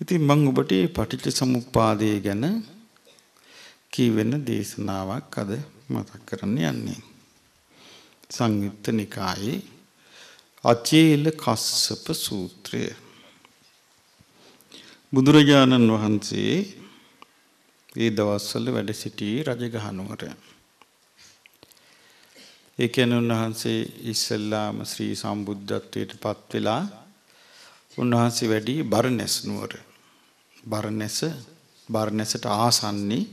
ඉතින් මම ඔබට මේ පටිච්ච සමුප්පාදය ගැන කියවෙන දේශනාවක් අද මතක් කරන්න යන්නේ. සංයුත්ත නිකායේ අචේල කස්සප සූත්‍රය. බුදුරජාණන් වහන්සේ ඒ දවස්වල වැඩ සිටි රජගහනුවර. ඒ කියන්නේ උන්වහන්සේ ඉස්සල්ලාම ශ්‍රී සම්බුද්ධත්වයට පත් වෙලා උන්වහන්සේ වැඩි බරණැස් නුවර. බරණැස බරණැසට ආසන්නී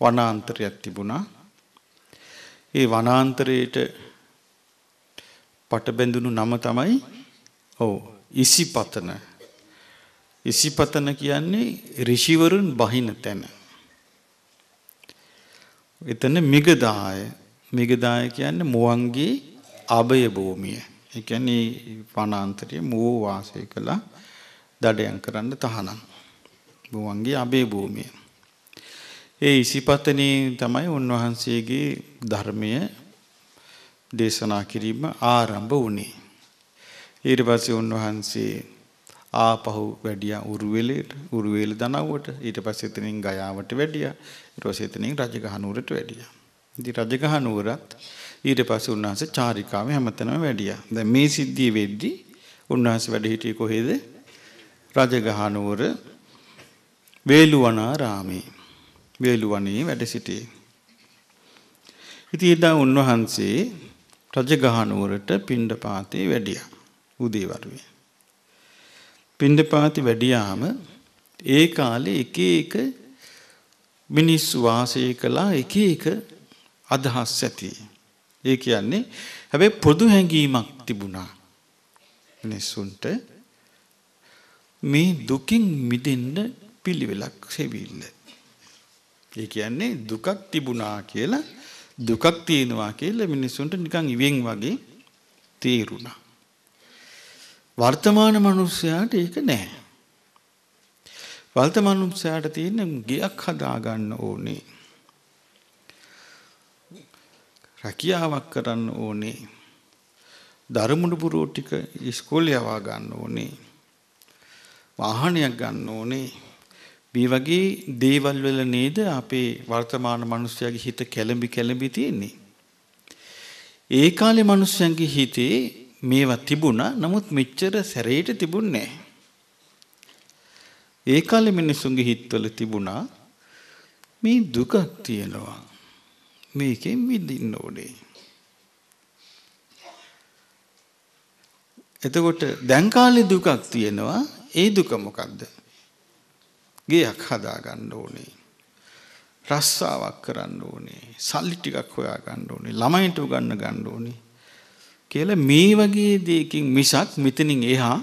වනාන්තරයක් තිබුණා. ඒ වනාන්තරයට පට බැඳුණු නම තමයි ඔව් ඉසිපතන. ඉසිපතන කියන්නේ ඍෂිවරුන් බහින තැන. එතන මිගදාය මිගදාය කියන්නේ මුවන්ගේ අභය භූමිය. ඒ කියන්නේ වනාන්තරයේ මුව වාසය කළ දඩයන් කරන්න තහනම්. මුවන්ගේ අභය භූමිය. ඒ ඉසිපතනේ තමයි උන්වහන්සේගේ ධර්මය දේශනා කිරීම ආරම්භ වුණේ. ඊට පස්සේ උන්වහන්සේ ආපහු වැඩියා උරුවෙලට උරුවෙල දනව්වට ඊට පස්සේ එතනින් ගයාවට වැඩියා ඊට පස්සේ එතනින් රජගහනුවරට වැඩියා. ඉතින් රජගහනුවරත් ඊට පස්සේ උන්වහන්සේ චාරිකාවේ හැමතැනම වැඩියා. දැන් මේ සිද්ධිය වෙද්දී උන්වහන්සේ වැඩ හිටියේ කොහෙද? රජගහනුවර වේළුවනාරාමේ. වේළුවනේ වැඩ සිටියේ. ඉතින් එදා උන්වහන්සේ රජගහනුවරට පිණ්ඩපාතේ වැඩියා. උදේවරුේ. පිණ්ඩපාති වැඩියාම ඒ කාලේ එක එක මිනිස්සු වාසය කළා එක එක අදහස් ඇති. ඒ කියන්නේ හැබැයි පොදු හැඟීමක් තිබුණා. මිනිස්සුන්ට මේ දුකින් මිදෙන්න පිළිවෙලක් සෙවිල්ල. ඒ කියන්නේ දුකක් තිබුණා කියලා දුකක් තියෙනවා කියලා මිනිස්සුන්ට නිකන් ඉවෙන් වගේ තේරුණා. වර්තමාන මිනිස්සයාට ඒක නැහැ. වර්තමාන මිනිස්සයාට තියෙන ගයක් හදාගන්න ඕනේ. රැකියාවක් කරන්න ඕනේ. ධර්මුණු පුරෝ ටික ඉස්කෝලේ යවා ගන්න ඕනේ. වාහනයක් ගන්න ඕනේ. මේ වගේ දේවල් වල නේද අපේ වර්තමාන මිනිස්යාගේ හිත කැළඹි කැළඹි තියෙන්නේ. ඒ කාලේ මිනිස්යන්ගේ හිතේ මේවා තිබුණා නමුත් මෙච්චර සැරේට තිබුණේ ඒ කාලේ මිනිසුන්ගේ හිතවල තිබුණා මේ දුකක් තියෙනවා. මේකෙන් මිදින්න ඕනේ. එතකොට දැන් කාලේ දුකක් තියෙනවා. ඒ දුක මොකද්ද? ගෙයක් හදා ගන්න ඕනේ. රස්සාවක් කරන්න ඕනේ. සල්ලි ටිකක් හොයා ගන්න ඕනේ. ළමයින්ට උගන්න ගන්න ඕනේ. කියලා මේ වගේ දෙයකින් මිසක් මෙතනින් එහා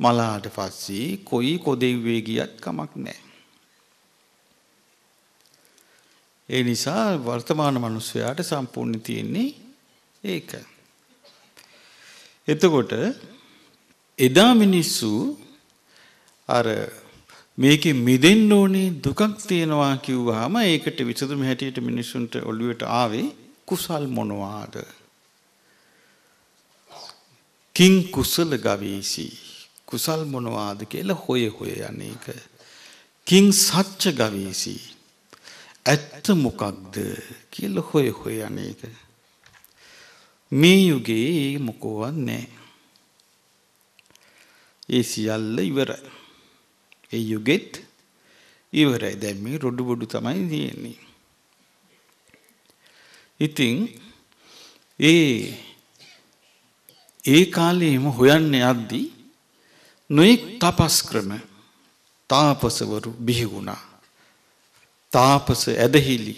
මලාට පස්සේ කොයි කොදෙව්වේ ගියත් කමක් නැහැ. ඒ නිසා වර්තමාන මිනිස්සයාට සම්පූර්ණ තියෙන්නේ ඒක. එතකොට එදා මිනිස්සු අර මේකෙ මිදෙන්න ඕනේ දුකක් තියෙනවා කිව්වහම ඒකට විසඳුම හැටියට මිනිස්සුන්ට ඔළුවට ආවේ කුසල් මොනවාද? කිං කුසල ගවේසි කුසල් මොනවාද කියලා හොය හොය යන්නේක. කිං සච්ච ගවේසි ඇත්ත මොකක්ද කියලා හොය හොය යන්නේක. මේ යුගයේ මොකවත් නැහැ. ඒ සියල්ල ඉවරයි. ඒ යුගෙත් ඉවරයි. දැන් මේ රොඩු බොඩු තමයි තියෙන්නේ. ඉතින් ඒ ඒ කාලේම හොයන්න යද්දී නොයෙක් තපස් ක්‍රම තාපසවරු බිහි වුණා. තාපස ඇදහිලි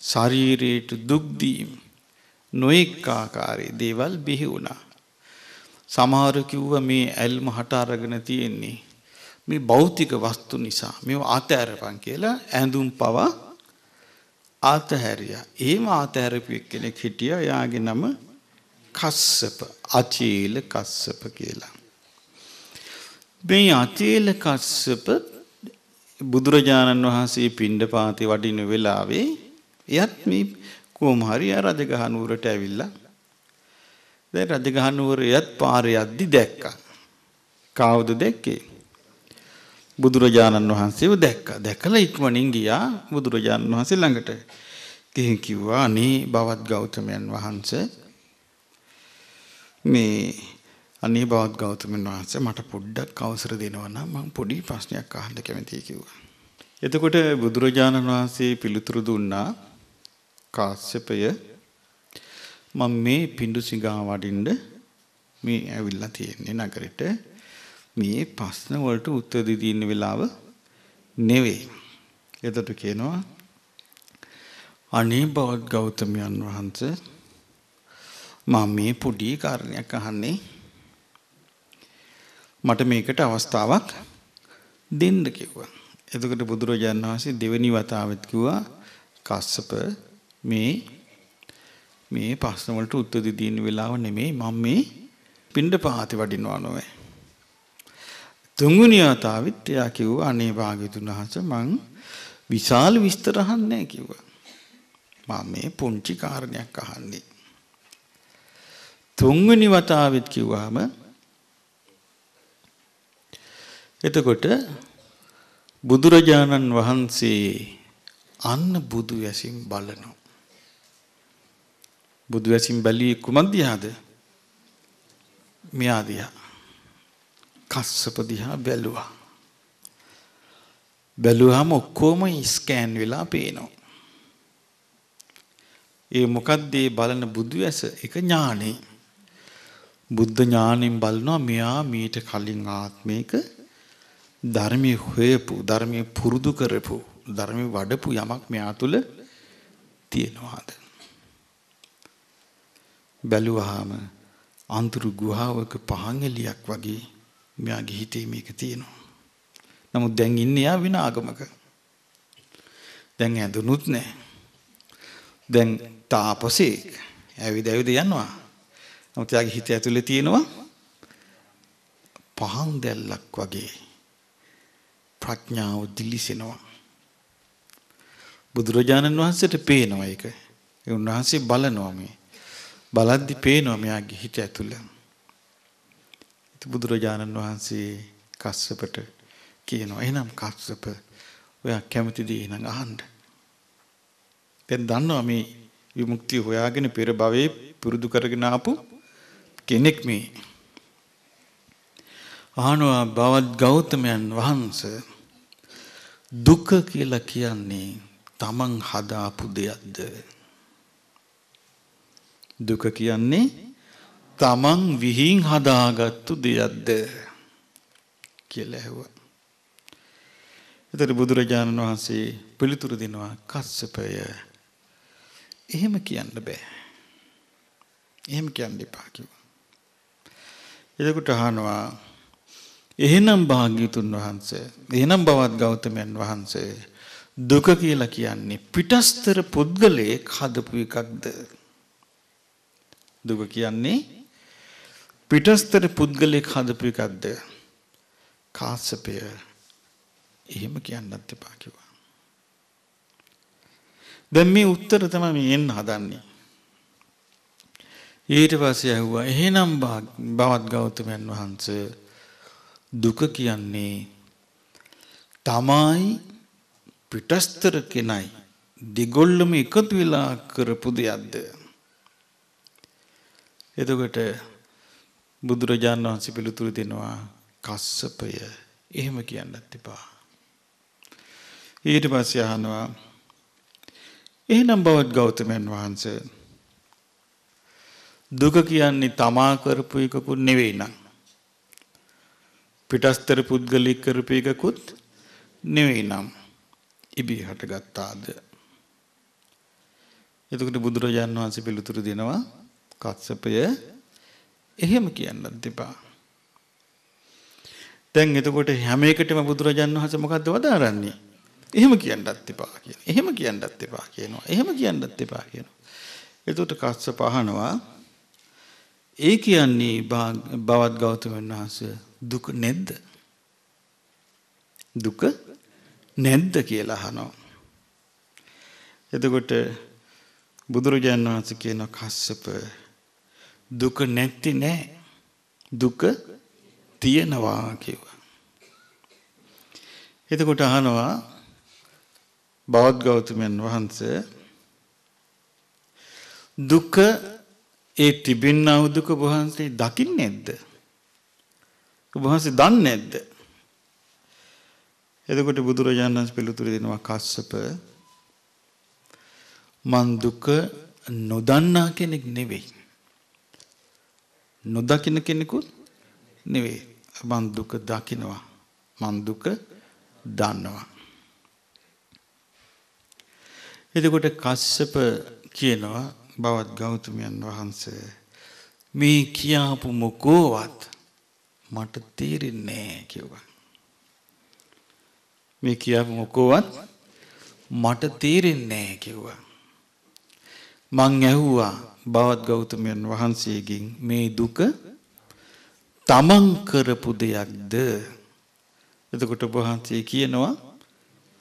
ශරීරයට දුක් දීම නොයෙක් ආකාරයේ දේවල් බිහි වුණා. සමහර කිව්වා මේ ඇල්ම හට අරගෙන තියෙන්නේ මේ භෞතික වස්තු නිසා මේව ආතෑරපන් කියලා ඇඳුම් පවා ආතහැරියා. එහෙම ආතහැරපු එක්කෙනෙක් හිටියා. එයාගේ නම කස්සප අචීල කස්සප කියලා. මේ අචීල කස්සප බුදුරජාණන් වහන්සේ පිණ්ඩපාතේ වඩින වෙලාවේ එයත් මේ කොහොම හරි රජගහ නුවරට ඇවිල්ලා දැන් රජගහ නුවර එයත් පාරේ යද්දි දැක්කා. කවුද දැක්කේ? බුදුරජාණන් වහන්සේව දැක්කා. දැකලා ඉක්මනින් ගියා බුදුරජාණන් වහන්සේ ළඟට. ගිහින් කිව්වා අනේ බවත් ගෞතමයන් වහන්සේ මේ අනේ බවත් ගෞතමයන් වහන්සේ මට පොඩ්ඩක් අවසර දෙනවා නම් මම පොඩි ප්‍රශ්නයක් අහන්න කැමතියි කිව්වා. එතකොට බුදුරජාණන් වහන්සේ පිළිතුරු දුන්නා කාශ්‍යපය මම මේ පිඬු සිඟා වඩින්න මේ ඇවිල්ලා තියෙන්නේ නගරෙට මේ ප්‍රශ්න වලට උත්තර දෙන්න වෙලාව නෙවෙයි. එතකොට කියනවා අනේ බවත් ගෞතමයන් වහන්සේ මම මේ පොඩි කාරණයක් අහන්නේ මට මේකට අවස්ථාවක් දෙන්න කිව්වා. එතකොට බුදුරජාණන් වහන්සේ දෙවෙනි වතාවෙත් කිව්වා කස්සප මේ මේ ප්‍රශ්න වලට උත්තර දෙන්න වෙලාව නෙමෙයි මම මේ පින්ඩ පාති වඩිනවා නොවේ. තුන්වෙනි වතාවෙත් එයා කිව්වා අනේ භාග්‍යතුන් වහන්සේ මං විශාල විස්තර අහන්නේ කිව්වා. මම මේ පුංචි කාරණයක් අහන්නේ. තුන්වෙනි වතාවෙත් කිව්වහම එතකොට බුදුරජාණන් වහන්සේ අන්න බුදු වැසින් බලනවා. බුදු වැසින් බැලුවේ කුමක් දිහාද? මෙයා දිහා. කස්සප දිහා බැලුවා. බැලුවාම ඔක්කොම ස්කෑන් වෙලා පේනවා. ඒ මොකද්ද මේ බලන බුදු ඇස එක ඥානෙ. බුද්ධ ඥාණයෙන් බලනවා මෙයා මීට කලින් ආත්මයක ධර්මයේ හොයපු ධර්මයේ පුරුදු කරපු ධර්මයේ වඩපු යමක් මෙයා තුල තියෙනවාද බැලුවාම අන්තුරු ගුහාවක පහන් එලියක් වගේ මෙයාගේ හිතේ මේක තියෙනවා. නමුත් දැන් ඉන්නේ යා වින ආගමක. දැන් ඇඳුනුත් නැහැ. දැන් තාපසෙක් ඇවිද ඇවිද යනවා. නමුත් යාගේ හිත ඇතුලේ තියෙනවා පහන් දැල්ලක් වගේ ප්‍රඥාව දිලිසෙනවා. බුදුරජාණන් වහන්සේට පේනවා ඒක. ඒ උන්වහන්සේ බලනවා මේ. බලද්දි පේනවා මෙයාගේ හිත ඇතුළේ. ඉතින් බුදුරජාණන් වහන්සේ කස්සපට කියනවා එහෙනම් කස්සප ඔයා කැමති දේ නම් අහන්න. දැන් දන්නවා මේ විමුක්තිය හොයාගෙන පෙර භවයේ පුරුදු කරගෙන ආපු කෙනෙක් මේ. අහනවා බවත් ගෞතමයන් වහන්සේ දුක කියලා කියන්නේ තමන් හදාපු දෙයක්ද දුක කියන්නේ තමන් විහිං හදාගත්තු දෙයක්ද කියලා ඇහුවා. එතකොට බුදුරජාණන් වහන්සේ පිළිතුරු දෙනවා කස්සපය. එහෙම කියන්න බෑ. එහෙම කියන්න එපා කිව්වා. එතකොට අහනවා එහෙනම් භාග්‍යතුන් වහන්සේ එහෙනම් බවත් ගෞතමයන් වහන්සේ දුක කියලා කියන්නේ පිටස්තර පුද්ගලයෙක් හදපු එකක්ද දුක කියන්නේ පිටස්තර පුද්ගලයෙක් හදපු එකක්ද? කාශ්‍යපය. එහෙම කියන්නත් එපා කිව්වා. දැන් මේ උත්තර තමයි මේ එන්න හදන්නේ. ඊට පස්සේ ඇහුවා එහෙනම් බවත් ගෞතමයන් වහන්සේ දුක කියන්නේ තමයි පිටස්තර කෙනයි. දෙගොල්ලම එකතු වෙලා කරපු දෙයක්ද? එතකොට බුදුරජාණන් වහන්සේ පිළිතුරු දෙනවා කස්සපය එහෙම කියන්නත් එපා. ඊට පස්සේ අහනවා එහෙනම් බවත් ගෞතමයන් වහන්සේ දුක කියන්නේ තමා කරපු එකකුත් නෙවෙයි නං. පිටස්තර පුද්ගලික කරපු එකකුත් නෙවෙයි නම් ඉබේ හටගත්තාද. එතකොට බුදුරජාණන් වහන්සේ පිළිතුරු දෙනවා කස්සපය එහෙම කියන්නත් එපා. දැන් එතකොට හැම එකටම බුදුරජාණන් වහන්සේ මොකද්ද වදාරන්නේ? එහෙම කියන්නත් එපා කියන. එහෙම කියන්නත් එපා කියනවා. එහෙම කියන්නත් එපා කියනවා. එතකොට කස්සප අහනවා ඒ කියන්නේ බවත් ගෞතමයන් වහන්සේ දුක නැද්ද? දුක නැද්ද කියලා අහනවා. එතකොට බුදුරජාණන් වහන්සේ කියන කස්සප දුක නැති නෑ. දුක තියෙනවා කිව්වා. එතකොට අහනවා බෞද්ධ ගෞතමයන් වහන්සේ දුක ඒ තිබෙනා වූ දුක වහන්සේ දකින්නේ නැද්ද? වහන්සේ දන්නේ නැද්ද? එතකොට බුදුරජාණන් වහන්සේ පිළිතුරු දෙනවා කස්සප මන් දුක නොදන්නා කෙනෙක් නෙවෙයි. නොදකින්න කෙනෙකුත් නෙවෙයි. මන් දුක දකිනවා. මන් දුක දන්නවා. එතකොට කස්සප කියනවා බවත් ගෞතමයන් වහන්සේ මේ කියාපු මොකෝවත් මට තේරෙන්නේ නැහැ කිව්වා. මේ කියාපු මොකෝවත් මට තේරෙන්නේ නැහැ කිව්වා. මං ඇහුවා බවත් ගෞතමයන් වහන්සේගෙන් මේ දුක තමන් කරපු දෙයක්ද? එතකොට වහන්සේ කියනවා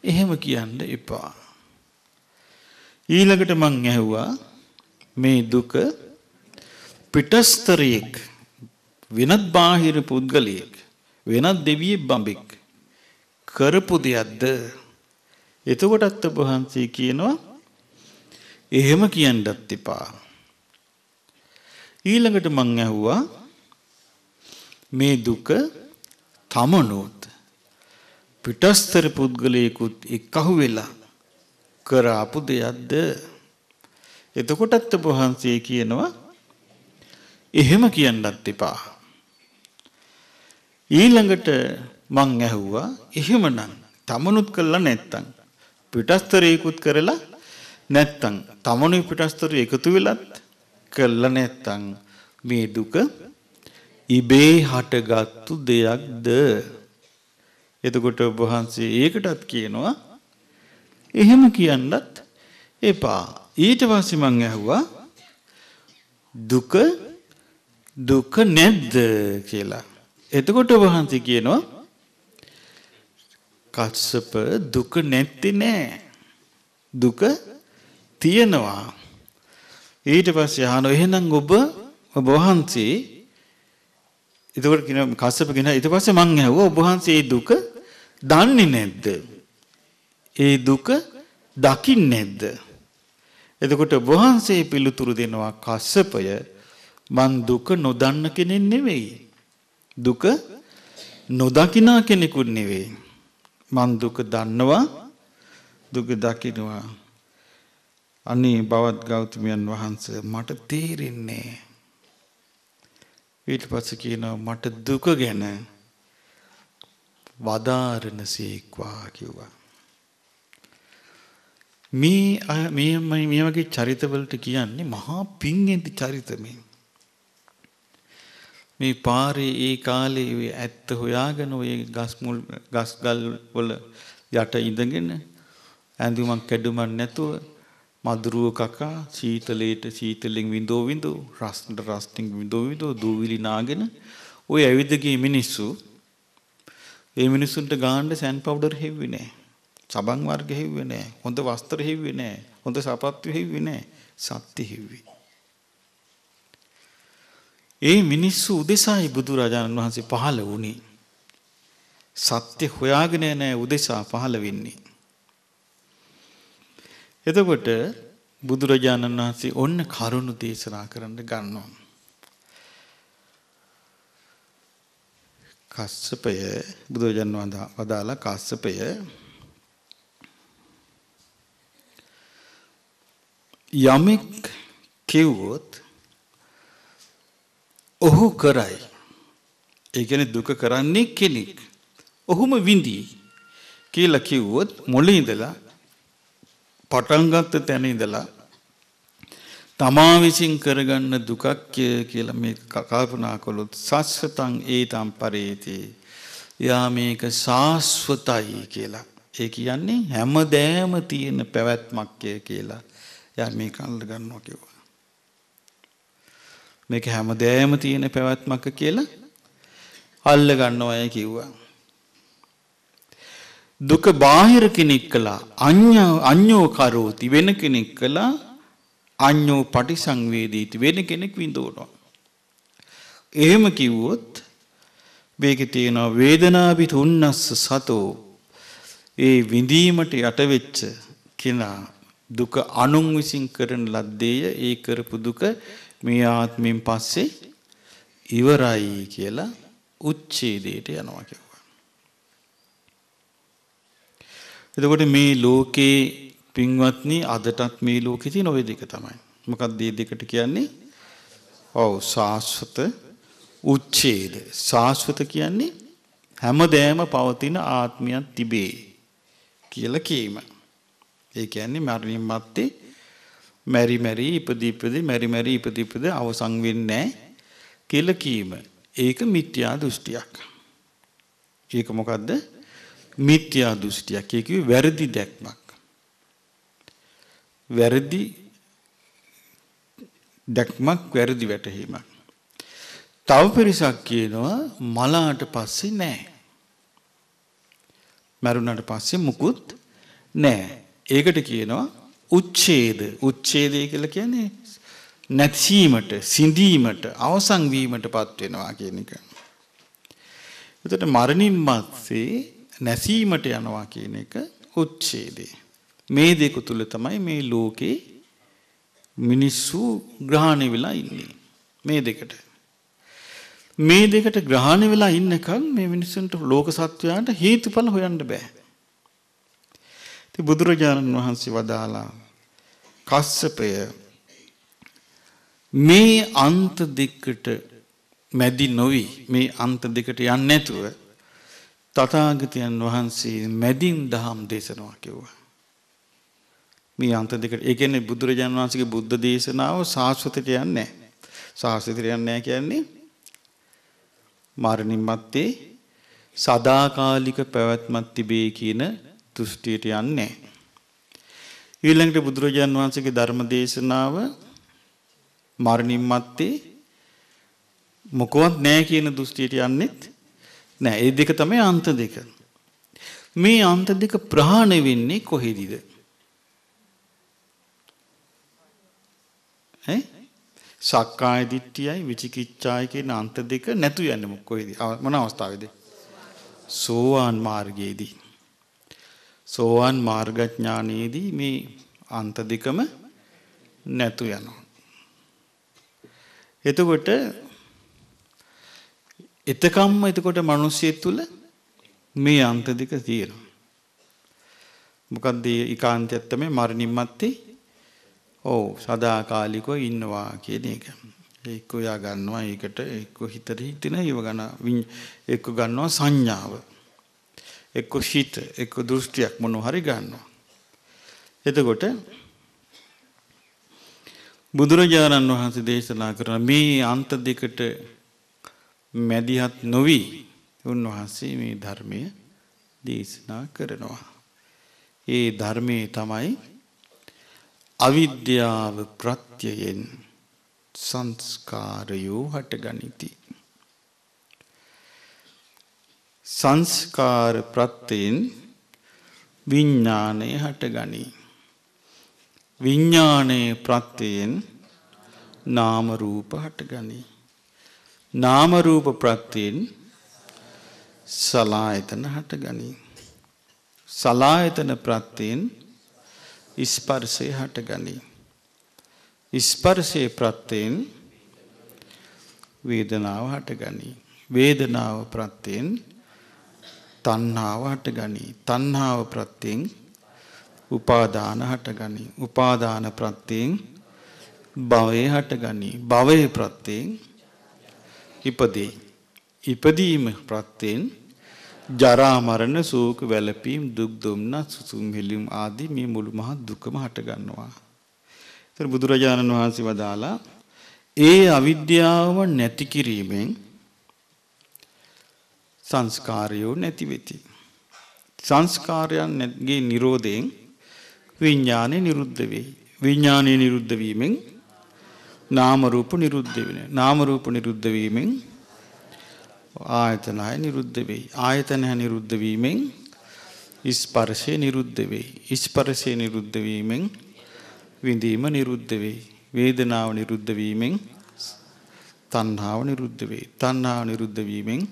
එහෙම කියන්න එපා. ඊළඟට මං ඇහුවා මේ දුක පිටස්තරයෙක් වෙනත් බාහිර පුද්ගලයෙක් වෙනත් දෙවියෙක් බඹෙක් කරපු දෙයක්ද? එතකොටත් ඔබ වහන්සේ කියනවා එහෙම කියන්නත් එපා. ඊළඟට මං ඇහුවා මේ දුක තමනුත් පිටස්තර පුද්ගලයෙකුත් එක්කහු වෙලා කරාපු දෙයක්ද? එතකොටත් ඔබ වහන්සේ කියනවා එහෙම කියන්නත් එපා. ඊළඟට මං ඇහුවා එහෙමනම් තමනුත් කළා නැත්තම් පිටස්තරයෙකුත් කරලා නැත්තම් තමනුයි පිටස්තරය එකතු වෙලත් කළා නැත්තම් මේ දුක ඉබේ හටගත්තු දෙයක්ද? එතකොට ඔබ වහන්සේ ඒකටත් කියනවා එහෙම කියන්නත් එපා. ඊට පස්සේ මං ඇහුවා දුක දුක නැද්ද? කියලා. එතකොට ඔබ වහන්සේ කියනවා කස්සප දුක නැත්තේ නෑ. දුක තියෙනවා. ඊට පස්සේ අහනවා එහෙනම් ඔබ ඔබ වහන්සේ එතකොට කියන කස්සප කියන ඊට පස්සේ මං ඇහුවා ඔබ වහන්සේ මේ දුක දන්නේ නැද්ද? ඒ දුක දකින්නේ නැද්ද? එතකොට ඔබ වහන්සේ පිළිතුරු දෙනවා කස්සපය මං දුක නොදන්න කෙනෙක් නෙවෙයි. දුක නොදකිනා කෙනෙකුත් නෙවෙයි. මං දුක දන්නවා දුක දකින්නවා අනේ බවත් ගෞතමයන් වහන්සේ මට තේරෙන්නේ. ඊට පස්සේ කියනවා මට දුක ගැන වදාරන සීක්වා කිව්වා. මේ මේ මේ වගේ චරිතවලට කියන්නේ මහා පිං ඇති චරිත මේ මේ පාරේ ඒ කාලේ ඔය ඇත්ත හොයාගෙන ඔය ගස් මුල් ගස් ගල් වල යට ඉඳගෙන ඇඳුමක් කැඩුමක් නැතුව මදුරුව කකා සීතලේට සීතලෙන් විඳෝ විඳෝ රස්නට රස්ටින් විඳෝ විඳෝ දූවිලි නාගෙන ওই ඇවිද ගිය මිනිස්සු ඒ මිනිස්සුන්ට ගාන්න සෑන් පවුඩර් හෙව්වේ නැහැ. සබන් වර්ග හෙව්වේ නැහැ. හොඳ වස්ත්‍ර හෙව්වේ නැහැ. හොඳ සපත්තු හෙව්වේ නැහැ. සත්‍ය හෙව්වේ. ඒ මිනිස්සු උදෙසායි බුදුරජාණන් වහන්සේ පහළ වුණේ. සත්‍ය හොයාගෙන නැහැ උදෙසා පහළ වෙන්නේ. එතකොට බුදුරජාණන් වහන්සේ ඔන්න කරුණු දේශනා කරන්න ගන්නවා. කස්සපය බුදුරජාණන් වදාලා කස්සපය යමෙක් කිව්වොත් ඔහු කරයි. ඒ කියන්නේ දුක කරන්නේ කෙනෙක්. ඔහුම විඳී කියලා කිව්වොත් මොළේ ඉඳලා පටන් ගත්ත තැන ඉඳලා තමා විසින් කරගන්න දුකක් කියලා මේ කල්පනා කළොත් සස්සතං ඒතම් පරේති. යා මේක සාස්වතයි කියලා. ඒ කියන්නේ හැමදෑම තියෙන පැවැත්මක්ය කියලා. යා මේක අල්ල ගන්නවා කිව්වා. මේක හැමදෑම තියෙන පැවැත්මක් කියලා අල්ල ගන්නවා කිව්වා. දුක බාහිර කෙනෙක් කළා අඤ්ඤ අඤ්ඤෝ කරෝති වෙන කෙනෙක් කළා අඤ්ඤෝ පටිසංවේදීති වෙන කෙනෙක් විඳවනවා. එහෙම කිව්වොත් මේකේ තියෙනවා වේදනාපි තුන්නස්ස සතෝ ඒ විඳීමට යටවෙච්ච කෙනා දුක අනුන් විසින් කරන ලද්දේය ඒ කරපු දුක මේ ආත්මයෙන් පස්සේ ඉවරයි කියලා උච්ඡේදයට යනවා කිව්වා. එතකොට මේ ලෝකේ පින්වත්නි අදටත් මේ ලෝකේ තියෙන ওই දෙක තමයි. මොකක්ද මේ දෙකට කියන්නේ? ඔව් සාස්වත උච්ඡේද. සාස්වත කියන්නේ හැමදෑම පවතින ආත්මයක් තිබේ කියලා කීම. ඒ කියන්නේ මරණින් මත්තේ මෙරි මෙරි ඉපදී ඉපදී මෙරි මෙරි ඉපදී ඉපදී අවසන් වෙන්නේ කියලා කීම. ඒක මිත්‍යා දෘෂ්ටියක්. ඒක මොකද්ද? මිත්‍යා දෘෂ්ටියක්. ඒක වැරදි දැක්මක්. වැරදි දැක්මක් වැරදි වැටහීමක්. තව පිරිසක් කියනවා මලාට පස්සේ නෑ. මරුණට පස්සේ මුකුත් නෑ. ඒකට කියනවා උච්ඡේද. උච්ඡේදය කියලා කියන්නේ නැතිවීමට, සිඳීමට, අවසන් වීමටපත් වෙනවා කියන එක. එතකොට මරණින් මත්තේ නැසීමට යනවා කියන එක උච්ඡේදේ. මේ දෙක තුල තමයි මේ ලෝකේ මිනිස්සු ග්‍රහණය වෙලා ඉන්නේ. මේ දෙකට. මේ දෙකට ග්‍රහණය වෙලා ඉන්නකම් මේ මිනිස්සුන්ට ලෝක සත්වයන්ට හේතුඵල හොයන්න බෑ. ඉතින් බුදුරජාණන් වහන්සේ වදාලා කස්සපය මේ අන්ත දෙකට මැදි නොවි මේ අන්ත දෙකට යන්නේ නැතුව තථාගතයන් වහන්සේ මැදින් දහම් දේශනවා කිව්වා. මේ අන්ත දෙකට ඒ කියන්නේ බුදුරජාණන් වහන්සේගේ බුද්ධ දේශනාව සාස්වතයට යන්නේ නැහැ. සාස්වතයට යන්නේ නැහැ කියන්නේ මරණින් මත්තේ සදාකාලික පැවැත්මක් තිබේ කියන දෘෂ්ටියට යන්නේ ඊළඟට බුදුරජාන් වහන්සේගේ ධර්ම දේශනාව මරණින් මත්තේ මොකවත් නැහැ කියන දෘෂ්ටියට යන්නෙත් නෑ. ඒ දෙක තමයි අන්ත දෙක. මේ අන්ත දෙක ප්‍රහාණය වෙන්නේ කොහෙදද? ඈ සක්කාය දිට්ඨියයි විචිකිච්ඡායි කියන අන්ත දෙක නැතු යන්නේ කොහෙද? මොන අවස්ථාවේද? සෝවාන් මාර්ගයේදී. සෝවාන් මාර්ගඥානයේදී මේ අන්ත දෙකම නැතු යනවා. එතකොට එතකම්ම එතකොට මිනිස්සෙ තුල මේ අන්ත දෙක තියෙනවා. මොකක්ද ඒකාන්තයක් තමයි මරණින් මත්තේ ඔව් සදාකාලිකව ඉන්නවා කියන එක. එක්ක යා ගන්නවා ඒකට එක්ක හිතට හිතෙන ඒව ගන්න එක්ක ගන්නවා සංඥාව. එක්ක හිත එක්ක දෘෂ්ටියක් මොන හරි ගන්නවා. එතකොට බුදුරජාණන් වහන්සේ දේශනා කරන මේ අන්ත දෙකට මැදිහත් නොවි උන්වහන්සේ මේ ධර්මය දේශනා කරනවා. ඒ ධර්මයේ තමයි අවිද්‍යාව ප්‍රත්‍යයෙන් සංස්කාරයෝ හටගනිති. සංස්කාර ප්‍රත්‍යයෙන් විඤ්ඥානය හටගනී. විඤ්ඥානයේ ප්‍රත්‍යයෙන් නාමරූප හටගනී. නාමරූප ප්‍රත්‍යයෙන් සලායතන හටගනී. සලායතන ප්‍රත්‍යයෙන් ස්පර්සය හටගනී. ස්පර්සය ප්‍රත්‍යයෙන් වේදනාව හටගනී. වේදනාව ප්‍රත්‍යයෙන් තණ්හාව හටගනී. තණ්හාව ප්‍රත්‍යයෙන් උපාදාන හටගනී. උපාදාන ප්‍රත්‍යයෙන් භවය හටගනී. භවය ප්‍රත්‍යයෙන් ඉපදේ. ඉපදීම ප්‍රත්‍යයෙන් ජරා මරණ ශෝක වැළපීම් දුක් දුම්නස් සුසුම් හෙලීම් ආදී මේ මුළු මහත් දුකම හට ගන්නවා. ඒතර බුදුරජාණන් වහන්සේ වදාලා ඒ අවිද්‍යාව නැති කිරීමෙන් සංස්කාරයෝ නැති වෙති. සංස්කාරයන්ගේ නිරෝධයෙන් විඥානය නිරුද්ධ වෙයි. විඥානය නිරුද්ධ වීමෙන් නාම රූප නිරුද්ධ වෙනවා. නාම රූප නිරුද්ධ වීමෙන් ආයතනය නිරුද්ධ වෙයි. ආයතනය නිරුද්ධ වීමෙන් ස්පර්ශය නිරුද්ධ වෙයි. ස්පර්ශය නිරුද්ධ වීමෙන් විඳීම නිරුද්ධ වෙයි. වේදනාව නිරුද්ධ වීමෙන් තණ්හාව නිරුද්ධ වෙයි. තණ්හාව නිරුද්ධ වීමෙන්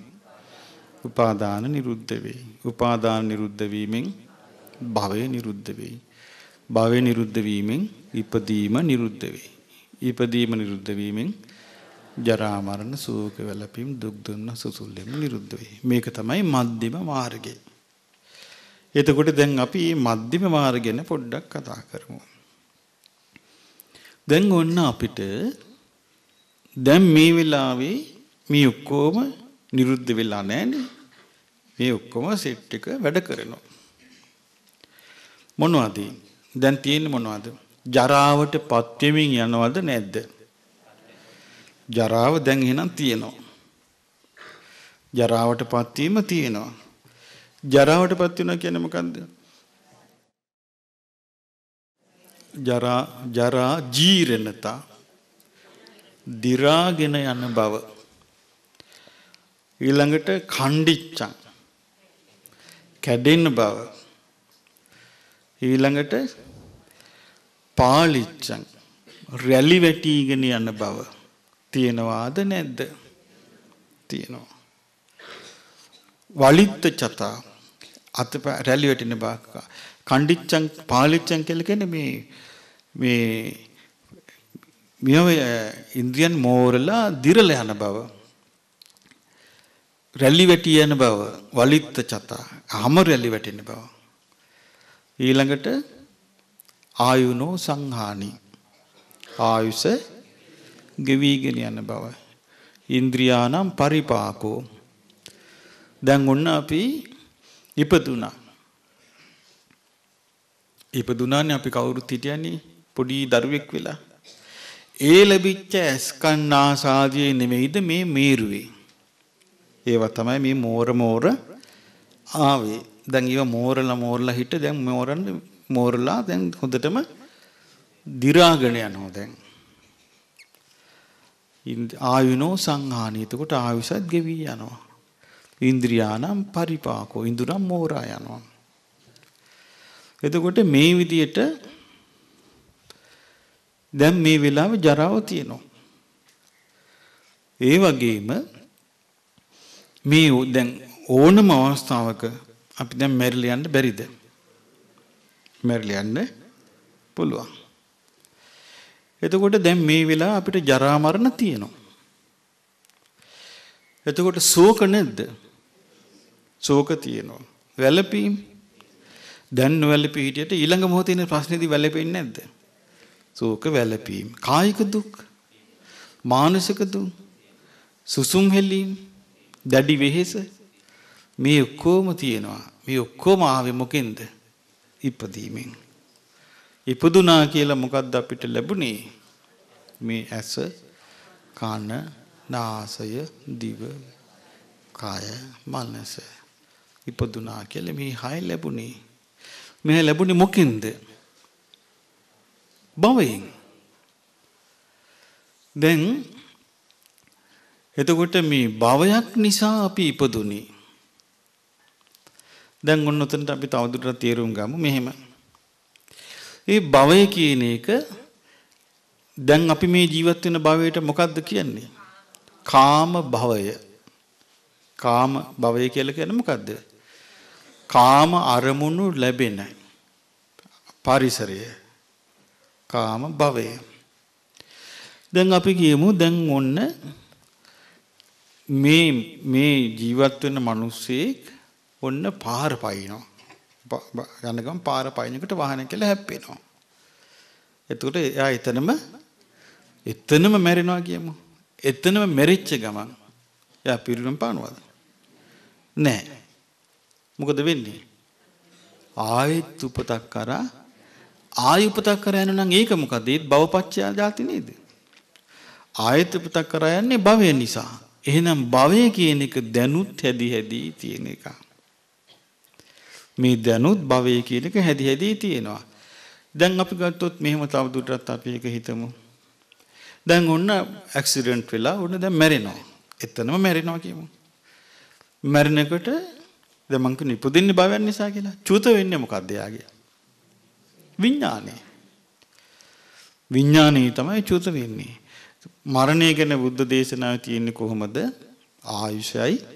උපාදාන නිරුද්ධ වෙයි. උපාදාන නිරුද්ධ වීමෙන් භවය නිරුද්ධ වෙයි. භවය නිරුද්ධ වීමෙන් ඉපදීම නිරුද්ධ වෙයි. ඉපදීම නිරුද්ධ වීමෙන් ජරා මරණ ශෝක වැළපීම් දුක් දුන්න සුසුල්ලෙම නිරුද්ධ වෙයි. මේක තමයි මධ්‍යම මාර්ගය. එතකොට දැන් අපි මේ මධ්‍යම මාර්ගය ගැන පොඩ්ඩක් කතා කරමු. දැන් ඔන්න අපිට දැන් මේ වෙලාවේ මේ ඔක්කොම නිරුද්ධ වෙලා නැහැනේ. මේ ඔක්කොම සෙට් එක වැඩ කරනවා. මොනවද? දැන් තියෙන්නේ මොනවද? ජරාවට පත්වෙමින් යනවද නැද්ද? ජරාව දැන් එහෙනම් තියෙනවා. ජරාවට පත්වීම තියෙනවා. ජරාවට පත් වෙනවා කියන්නේ මොකද්ද? ජරා ජරා ජීරණතා දි รา ගෙන යන බව ඊළඟට කණ්ඩිච්චං කැඩෙන බව ඊළඟට පාලිච්චං රැලි වැටිගෙන යන බව තියෙනවාද නැද්ද? තියෙනවා. වලිත්ත චතා. අත රැලි වැටෙන බව කණ්ඩිච්චං පාලිච්චං කියලා කියන්නේ මේ මේ මියව ඉන්ද්‍රියන් මෝරලා දිරල යන බව. රැලි වැටි යන බව වලිත්ත චතා. හැම රැලි වැටෙන බව. ඊළඟට ආයුනෝ සංහානි. ආයුෂ ගෙවිගෙන යන බව. ඉන්ද්‍රියානම් පරිපාකෝ. දැන් ඔන්න අපි ඉපදුනා ඉපදුනානේ අපි කවුරුත් හිටියන්නේ? පොඩි දරුවෙක් වෙලා. ඒ ලැබිච්ච ඇස්කන්නාසාදියේ නෙමෙයිද මේ මේරුවේ. ඒවා තමයි මේ මෝර මෝර ආවේ. දැන් ඒවා මෝරලා මෝරලා හිට දැන් මෝරන්න මෝරලා දැන් හොඳටම දි รา ගෙන යනවා දැන්. ආයුනෝ සංහානි. එතකොට ආයුෂත් ගෙවි යනවා. ඉන්ද්‍රියානම් පරිපාකෝ. ඉඳුරම් මෝරා යනවා. එතකොට මේ විදියට දැන් මේ වෙලාවේ ජරාව තියෙනවා. ඒ වගේම මේ දැන් ඕනම අවස්ථාවක අපි දැන් මැරිලා යන්න බැරිද? මැරිලා යන්න පුළුවන්. එතකොට දැන් මේ වෙලාව අපිට ජරා මරණ තියෙනවා. එතකොට ශෝක නැද්ද? ශෝක තියෙනවා. වැළපීම් දැන් වැළපී හිටියට ඊළඟ මොහොතේ ඉන්න ප්‍රශ්නේදී වැළපෙන්නේ නැද්ද? ශෝක වැළපීම්. කායික දුක්, මානසික දුක්, සුසුම් හෙලීම් දැඩි වෙහෙස මේ ඔක්කොම තියෙනවා. මේ ඔක්කොම ආවේ මොකෙන්ද? ඉපදීමෙන්. ඉපදුනා කියලා මොකද්ද අපිට ලැබුණේ? මේ ඇස, කන, නාසය, දිව, කය, මනස. ඉපදුනා කියලා මේ හය ලැබුණේ. මේ ලැබුණේ මොකෙන්ද? භවයෙන්. දැන් එතකොට මේ භවයක් නිසා අපි ඉපදුනේ. දැන් ඔන්න උතනට අපි තවදුරටත් තේරුම් ගමු මෙහෙම. ඒ භවය කියන එක දැන් අපි මේ ජීවත් වෙන භවයට මොකද්ද කියන්නේ? කාම භවය. කාම භවය කියලා කියන්නේ මොකද්ද? කාම අරමුණු ලැබෙන පරිසරය. කාම භවය. දැන් අපි කියමු දැන් ඔන්න මේ මේ ජීවත් වෙන මිනිස්සෙක් ඔන්න පාර පයින්නවා. යන ගමන් පාර පයින්නකට වාහනය කියලා හැප්පෙනවා. එතකොට එයා එතනම එතනම මැරෙනවා කියමු. එතනම මැරිච්ච ගමන් එයා පිරිනම් පානවද? නෑ. මොකද වෙන්නේ? ආයෙත් උපතක් කරා ආයෙ උපතක් කරා යන නම් ඒක මොකද? ඒත් භවපච්චය જાති නේද? ආයෙත් උපතක් කරා යන්නේ භවය නිසා. එහෙනම් භවය කියන එක දැනුත් හැදි හැදී තියෙන එක. මේ දැනුත් භවය කියන එක හැදි හැදී තියෙනවා. දැන් අපි ගත්තොත් මෙහෙම තවදුරටත් අපි එක හිතමු. දැන් ඔන්න ඇක්සිඩන්ට් වෙලා ඔන්න දැන් මැරෙනවා. එතනම මැරෙනවා කියමු. මැරෙනකොට දැන් මං කියන්නේ ඉපදින්නේ භවයන් නිසා කියලා. චුත වෙන්නේ මොකද්ද යාගේ? විඥානේ. විඥානේ තමයි චුත වෙන්නේ. මරණය ගැන බුද්ධ දේශනාව තියෙන්නේ කොහොමද? ආයුෂයි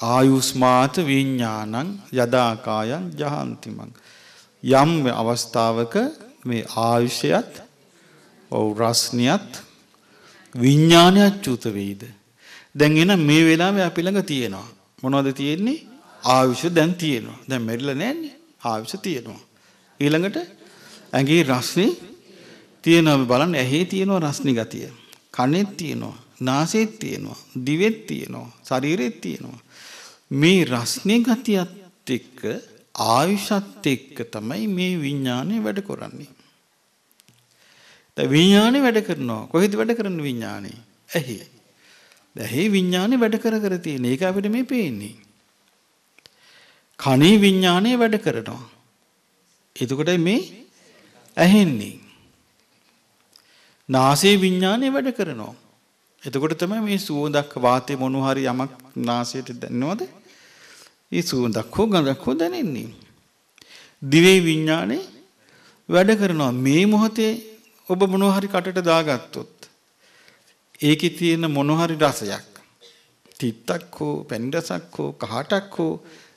ආයුස්මාත විඥානං යදාකායන් ජහන්තිමං. යම් අවස්ථාවක මේ ආයුෂයත් ඔව් රස්නියත් විඥානයත් චුත වෙයිද? දැන් එන මේ වෙලාවේ අපි ළඟ තියෙනවා. මොනවද තියෙන්නේ? ආයුෂ දැන් තියෙනවා. දැන් මෙරිලා නැන්නේ. ආයුෂ තියෙනවා. ඊළඟට ඇඟේ රස්නේ තියෙනවා. බලන්න ඇහි තියෙනවා රස්නි ගතිය. කනෙත් තියෙනවා. නාසෙත් තියෙනවා. දිවෙත් තියෙනවා. ශරීරෙත් තියෙනවා. මේ රස්නේ ගතියත් එක්ක ආයුෂත් එක්ක තමයි මේ විඥානය වැඩ කරන්නේ. දැන් විඥානේ වැඩ කරනවා. කොහෙද වැඩ කරන්නේ විඥානේ? ඇහි. ඇහි විඥානේ වැඩ කර කර තියෙන. ඒක අපිට මේ පේන්නේ. කනේ විඥානේ වැඩ කරනවා. එතකොට මේ ඇහෙන්නේ. නාසයේ විඥානය වැඩ කරනවා. එතකොට තමයි මේ සුවඳක් වාතේ මොනු හරි යමක් නාසයට දැනෙනවද? ඒ සුවඳක් හෝ ගඳක් හෝ දැනෙන්නේ. දිවේ විඥානේ වැඩ කරනවා. මේ මොහොතේ ඔබ මොනු හරි කටට දාගත්තොත් ඒකේ තියෙන මොනු හරි රසයක් තිත්තක් හෝ පැණි රසක් හෝ කහටක් හෝ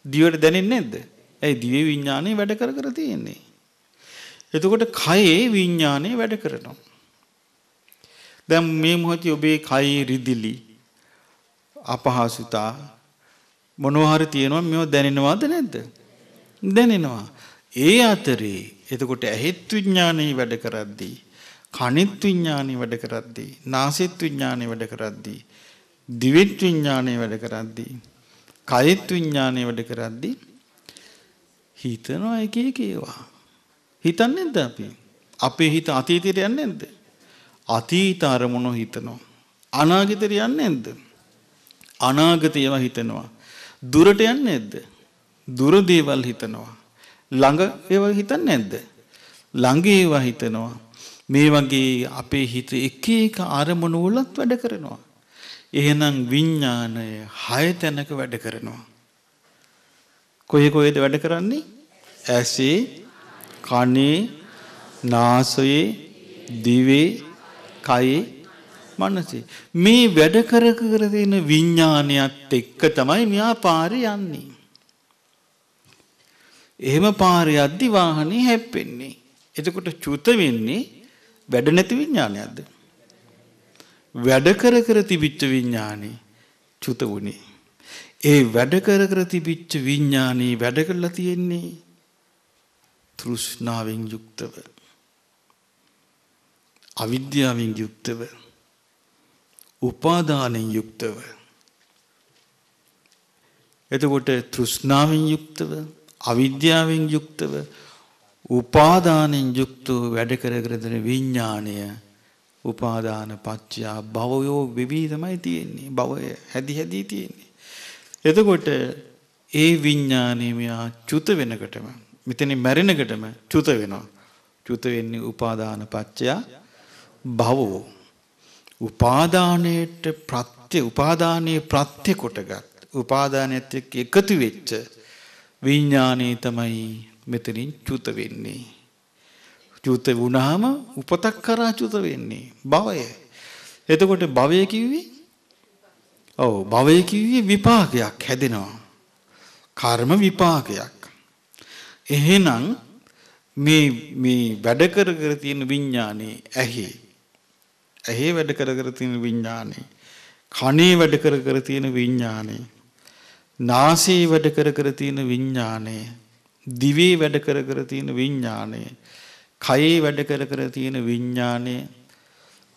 දිවට දැනෙන්නේ නැද්ද? ඒ දිවේ විඥානේ වැඩ කර කර තියෙන්නේ. එතකොට කයේ විඥානේ වැඩ කරනවා. දැන් මේ මොහොතේ ඔබේ කයි රිදිලි අපහසුතා මොනවා හරි තියෙනවා මේව දැනෙනවද නැද්ද? දැනෙනවා. ඒ අතරේ එතකොට ඇහෙත් විඥානේ වැඩ කරද්දී කනෙත් විඥානේ වැඩ කරද්දී නාසෙත් විඥානේ වැඩ කරද්දී දිවෙත් විඥානේ වැඩ කරද්දී කයෙත් විඥානේ වැඩ කරද්දී හිතනවා එක එක ඒවා හිතන්නේ නැද්ද අපි අපේ හිත අතීතයට යන්නේ නැද්ද අතීත අරමුණු හිතනවා. අනාගතයට යන්නේ නැද්ද? අනාගතේව හිතනවා. දුරට යන්නේ නැද්ද? දුර දේවල් හිතනවා. ළඟ ඒවා හිතන්නේ නැද්ද? ළඟ ඒවා හිතනවා. මේ වගේ අපේ හිත එක එක අරමුණු වලත් වැඩ කරනවා. එහෙනම් විඥාණය හය තැනක වැඩ කරනවා. කොහේ කොහෙද වැඩ කරන්නේ? ඇසේ, කනේ, නාසයේ, දිවේ, කයේ මනසේ මේ වැඩ කර කර තියෙන විඥානයත් එක්ක තමයි මෙයා පාරේ යන්නේ. එහෙම පාරේ යද්දි වාහනේ හැප්පෙන්නේ. එතකොට චුත වෙන්නේ වැඩ නැති විඥානයක්ද? වැඩ කර කර තිබිච්ච විඥානේ චුත වුණේ. ඒ වැඩ කර කර තිබිච්ච විඥානේ වැඩ කරලා තියෙන්නේ තෘෂ්ණාවෙන් යුක්තව. අවිද්‍යාවෙන් යුක්තව උපාදානෙන් යුක්තව. එතකොට තෘෂ්ණාවෙන් යුක්තව අවිද්‍යාවෙන් යුක්තව උපාදානෙන් යුක්තව වැඩ කර කර දෙන විඥාණය උපාදාන පත්‍යා භවයෝ විවි තමයි තියෙන්නේ. භවය හැදි හැදි තියෙන්නේ. එතකොට ඒ විඥාණය මෙයා චුත වෙනකොටම මෙතන මැරෙනකොටම චුත වෙනවා. චුත වෙන්නේ උපාදාන පත්‍යා භවෝ. උපාදානයට ප්‍රත්‍ය උපාදානයේ ප්‍රත්‍ය කොටගත් උපාදානයත් එක්ක එකතු වෙච්ච විඥානේ තමයි මෙතනින් චුත වෙන්නේ. චුත වුණාම උපතක් කරා චුත වෙන්නේ. භවය. එතකොට භවය කිව්වේ? ඔව් භවය කිව්වේ විපාකයක් හැදෙනවා. කර්ම විපාකයක්. එහෙනම් මේ මේ වැඩ කර කර තියෙන විඥානේ ඇහි ඇහි වැඩ කර කර තියෙන විඥානේ. කනේ වැඩ කර කර තියෙන විඥානේ. නාසයේ වැඩ කර කර තියෙන විඥානේ. දිවේ වැඩ කර කර තියෙන විඥානේ. කයේ වැඩ කර කර තියෙන විඥානේ.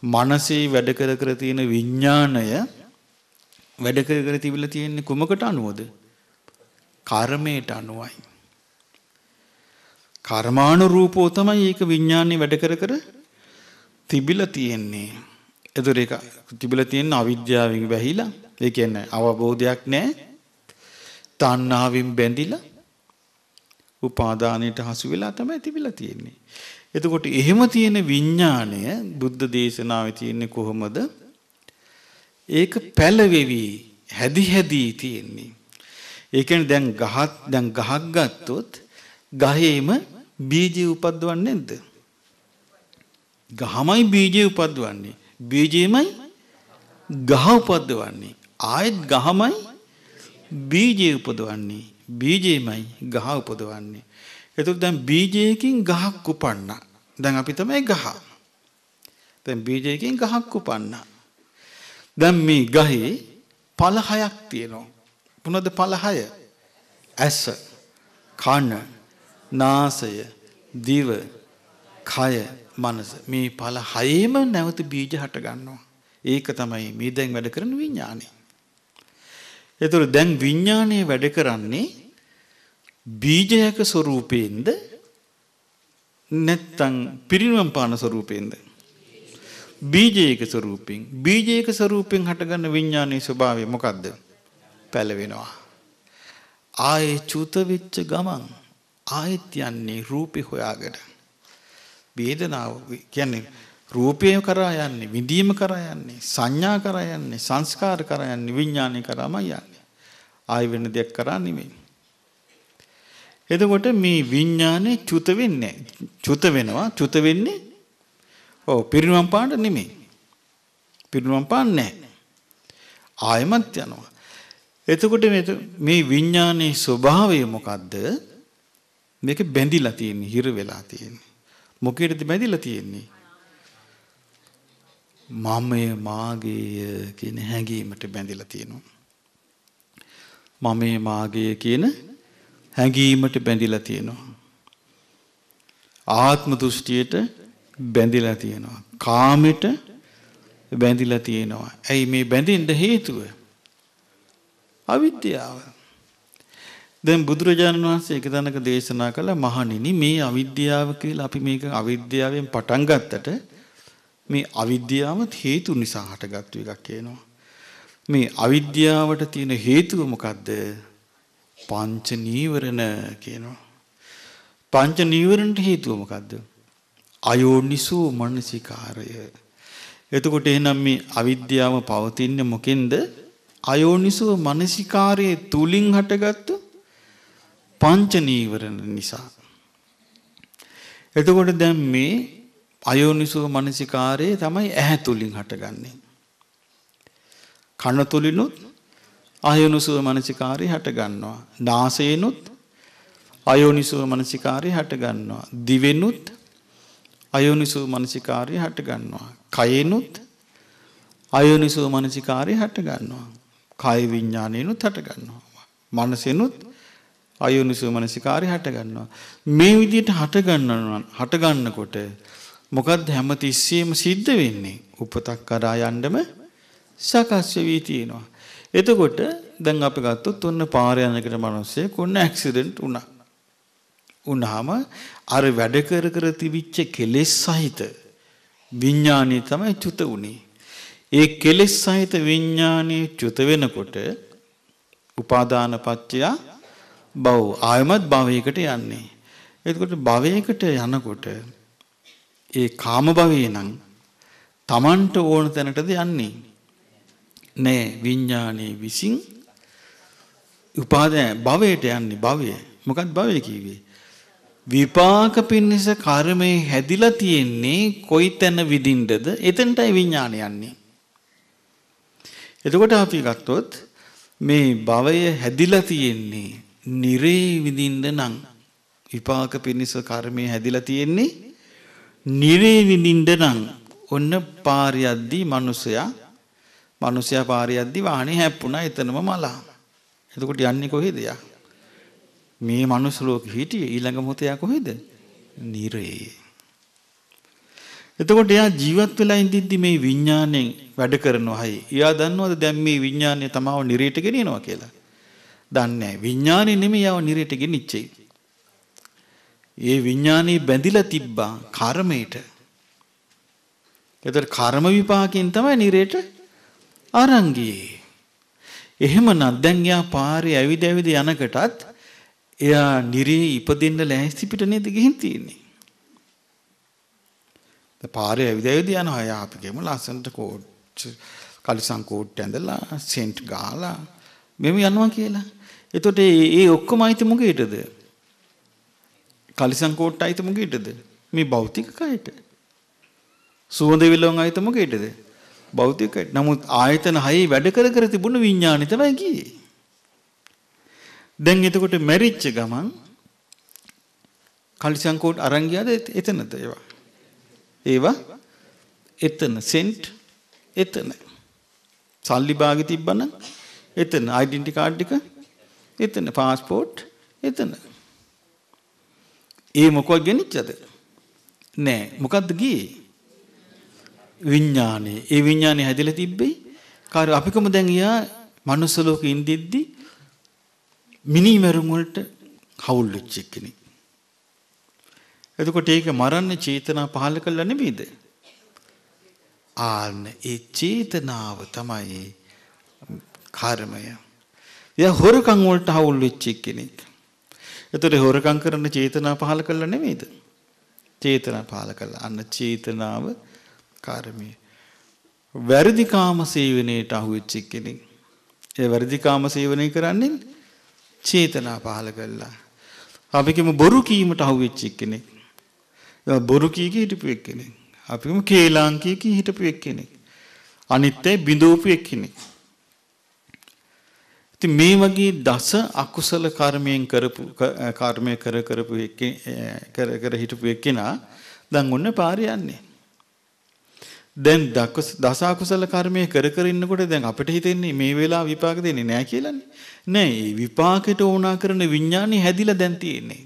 මනසේ වැඩ කර කර තියෙන විඥාණය වැඩ කර කර තිබිලා තියෙන්නේ කුමකට අනුවද? කර්මයට අනුවයි. කර්මානුරූපෝ තමයි ඒක විඥානේ වැඩ කර කර තිබිලා තියෙන්නේ. ඒතර ඒක තිබිලා තියෙන අවිද්‍යාවෙන් වැහිලා. ඒ කියන්නේ අවබෝධයක් නැහැ. තණ්හාවෙන් බැඳිලා උපාදානයට හසු වෙලා තමයි තිබිලා තියෙන්නේ. එතකොට එහෙම තියෙන විඥාණය බුද්ධ දේශනාවේ තියෙන්නේ කොහොමද? ඒක පැලවෙවි හැදි හැදි තියෙන්නේ. ඒ කියන්නේ දැන් ගහක් දැන් ගහක් ගත්තොත් ගහේම බීජය උපද්දවන්නේ නැද්ද? ගහමයි බීජය උපද්දවන්නේ. බීජයමයි ගහ උපද්දවන්නේ. ආයෙත් ගහමයි බීජය උපදවන්නේ. බීජයමයි ගහ උපදවන්නේ. එතකොට දැන් බීජයකින් ගහක් උපන්නා. දැන් අපි තමයි ගහ. දැන් බීජයකින් ගහක් උපන්නා. දැන් මේ ගහේ ඵල හයක් තියෙනවා. මොනවද ඵල හය? ඇස, කන, නාසය, දිව, කය මනස මේ පල හයේම නැවත බීජ හට ගන්නවා. ඒක තමයි මේ දැන් වැඩ කරන විඤ්ඥානය. එතුර දැන් විඤ්ඥානය වැඩ කරන්නේ බීජයක ස්වරූපයෙන්ද නැත්තං පිරිනුවම් පාන ස්වරූපයෙන්ද. බීජයක ස්වරූපෙන් බීජයක ස්වරූපෙන් හටගන්න විඤ්ඥානය ස්වභාවය මොකක්ද පැලවෙනවා. ආයේ චූතවෙච්ච ගමන් ආයෙත් යන්නේ රූපි හොයාගට. වේදනාව කියන්නේ රූපය කරා යන්නේ විඳීම කරා යන්නේ සංඥා කරා යන්නේ සංස්කාර කරා යන්නේ විඥානය කරාම යන්නේ. ආයි වෙන දෙයක් කරා නෙමෙයි. එතකොට මේ විඥානේ චුත වෙන්නේ චුත වෙනවා චුත වෙන්නේ ඔව් පිරිනුවම් පාන්න නෙමෙයි. පිරිනුවම් පාන්නේ ආයමත් යනවා. එතකොට මේ විඥානයේ ස්වභාවය මොකද්ද? මේක බැඳිලා තියෙන්නේ හිර වෙලා තියෙන්නේ. මොකේද බැඳිලා තියෙන්නේ මමය මාගේය කියන හැඟීමට බැඳිලා තියෙනවා මමය මාගේය කියන හැඟීමට බැඳිලා තියෙනවා. ආත්ම දෘෂ්ටියට බැඳිලා තියෙනවා. කාමෙට බැඳිලා තියෙනවා. ඇයි මේ බැඳෙන්න හේතුව? අවිද්‍යාව. දැන් බුදුරජාණන් වහන්සේ එක තැනක දේශනා කළ මහණෙනි මේ අවිද්‍යාව කියලා අපි මේක අවිද්‍යාවෙන් පටන් ගත්තට මේ අවිද්‍යාව හේතු නිසා හටගත්තු එකක් කියනවා. මේ අවිද්‍යාවට තියෙන හේතුව මොකද්ද? පංච නීවරණ කියනවා. පංච නීවරණට හේතුව මොකද්ද? අයෝනිසෝ මනසිකාරය. එතකොට එහෙනම් මේ අවිද්‍යාව පවතින්නේ මොකෙන්ද? අයෝනිසෝ මනසිකාරයේ තුලින් හටගත්තු පංච නීවරණ නිසා. එතකොට දැන් මේ අයෝනිසෝ මනසිකාරයේ තමයි ඇහැ තුලින් හටගන්නේ. කන තුලිනුත් අයෝනිසුව මනසිකාරය හට ගන්නවා. නාසයෙන්ුත් අයෝනිසුව මනසිකාරය හට ගන්නවා. දිවෙනුත් අයෝනිසුව මනසිකාරය හට ගන්නවා. කයෙනුත් අයෝනිසුව මනසිකාරය හට ගන්නවා. කාය විඥානයෙන්ුත් හට ගන්නවා. මනසෙනුත් අයෝනිසුව මනසිකාරය හට ගන්නවා. මේ විදිහට හට ගන්නවා හට ගන්නකොට මොකද්ද හැමතිස්සෙම සිද්ධ වෙන්නේ? උපතක් කරා යන්නම සකස් වෙවි තියෙනවා. එතකොට දැන් අපි ගත්තොත් ඔන්න පාර යනකට මිනිස්සෙක් ඔන්න ඇක්සිඩන්ට් වුණා. වුණාම අර වැඩ කර කර තිබිච්ච කෙලෙස් සහිත විඥානය තමයි චුත උනේ. ඒ කෙලෙස් සහිත විඥානයේ චුත වෙනකොට උපාදාන පත්‍ය භව ආයමත් භවයකට යන්නේ. එතකොට භවයකට යනකොට ඒ කාම භවේ නම් Tamanට ඕන තැනටද යන්නේ. නෑ විඥානයේ විසින් උපාදාන භවයට යන්නේ භවය. මොකක්ද භවය කිව්වේ? විපාක පිණිස කර්මයේ හැදිලා තියෙන්නේ කොයි තැන විදින්නද? එතනටයි විඥානය යන්නේ. එතකොට අපි ගත්තොත් මේ භවය හැදිලා තියෙන්නේ නිරේ විඳින්න නම් විපාක පිණිස කර්මයේ හැදිලා තියෙන්නේ නිරේ විඳින්න නම් ඔන්න පාරියද්දී මිනිසයා මිනිසයා පාරේ යද්දි වාහනේ හැප්පුණා එතනම මලා. එතකොට යන්නේ කොහෙද යා? මේ මනුස්ස ලෝකෙ හිටියේ ඊළඟ මොහොතේ යා කොහෙද? නිරේ. එතකොට එයා ජීවත් වෙලා ඉඳිද්දි මේ විඥාණයෙන් වැඩ කරනවා හයි. එයා දන්නවද දැන් මේ විඥාණය තමාව නිරේට ගෙනියනවා කියලා? දන්නේ නැහැ. විඥාණය නෙමෙයි යව නිරේට ගෙනිච්චේ. ඒ විඥානේ බැඳිලා තිබ්බා කර්මයට. ඒතර කර්ම විපාකයෙන් තමයි නිරේට අරන් ගියේ. එහෙමනම් දැන් එයා පාරේ ඇවිද ඇවිද යනකටත් එයා නිරේ ඉපදෙන්න ලෑස්ති පිට නේද ගිහින් තියෙන්නේ. පාරේ ඇවිද ඇවිද යනවා එයා අපි කියමු ලස්සනට කෝට් කලිසම් කෝට් ඇඳලා සෙන්ට් ගාලා මෙමු යනවා කියලා. එතකොට ඒ ඔක්කොම අයිති මොකේටද? කලිසම් කෝට් අයිති මොකේටද? මේ භෞතික කයට. සුවඳ විලවුන් අයිති මොකේටද? භෞතිකයි. නමුත් ආයතන හයේ වැඩ කර කර තිබුණ විඥානි තමයි ගියේ. දැන් එතකොට මැරිච්ච ගමන් කලිසම් කෝඩ් අරන් ගියාද එතනද ඒවා? ඒවා එතන සෙන්ට් එතන. සල්ලි බාගෙ තිබ්බනම් එතන ඩෙන්ටි කාඩ් එක එතන පාස්පෝර්ට් එතන. ඒ මොකක් ගෙනිච්චද? නෑ මොකද්ද ගියේ? විඥානේ. ඒ විඥානේ හැදිලා තිබ්බේ කාර්ය අපිකම දැන් යා මනුස්ස ලෝකෙ ඉඳිද්දි මිනි මරුන් වලට හවුල් වෙච්ච කෙනෙක්. එතකොට ඒක මරන්න චේතනා පහල කළා නෙමෙයිද? ආන්න ඒ චේතනාව තමයි කර්මය. එයා හොරකම් වලට හවුල් වෙච්ච කෙනෙක්. එතකොට හොරකම් කරන චේතනා පහල කළා නෙමෙයිද? චේතනා පහල කළා. අන්න චේතනාව කර්මය. වැරදි කාම සේවනයේට අහුවෙච්ච කෙනෙක්. ඒ වැරදි කාම සේවනය කරන්නේ චේතනා පහල කළා. අපි කියමු බොරු කීමට අහුවෙච්ච කෙනෙක්. බොරු කී කී හිටපු එක්කෙනෙක්. අපිම කේලාම් කී කී හිටපු එක්කෙනෙක්. අනිත් අය බිඳෝපු එක්කෙනෙක්. ඉතින් මේ වගේ දස අකුසල කර්මයෙන් කරපු කර්මය කර කරපු කර කර හිටපු එක්කෙනා දැන් ඔන්න පාරේ යන්නේ. දැන් දස අකුසල කර්මය කර කර ඉන්නකොට දැන් අපිට හිතෙන්නේ මේ වෙලාව විපාක දෙන්නේ නැහැ කියලානේ. නෑ, මේ විපාකයට ඕනා කරන විඥානේ හැදිලා දැන් තියෙන්නේ.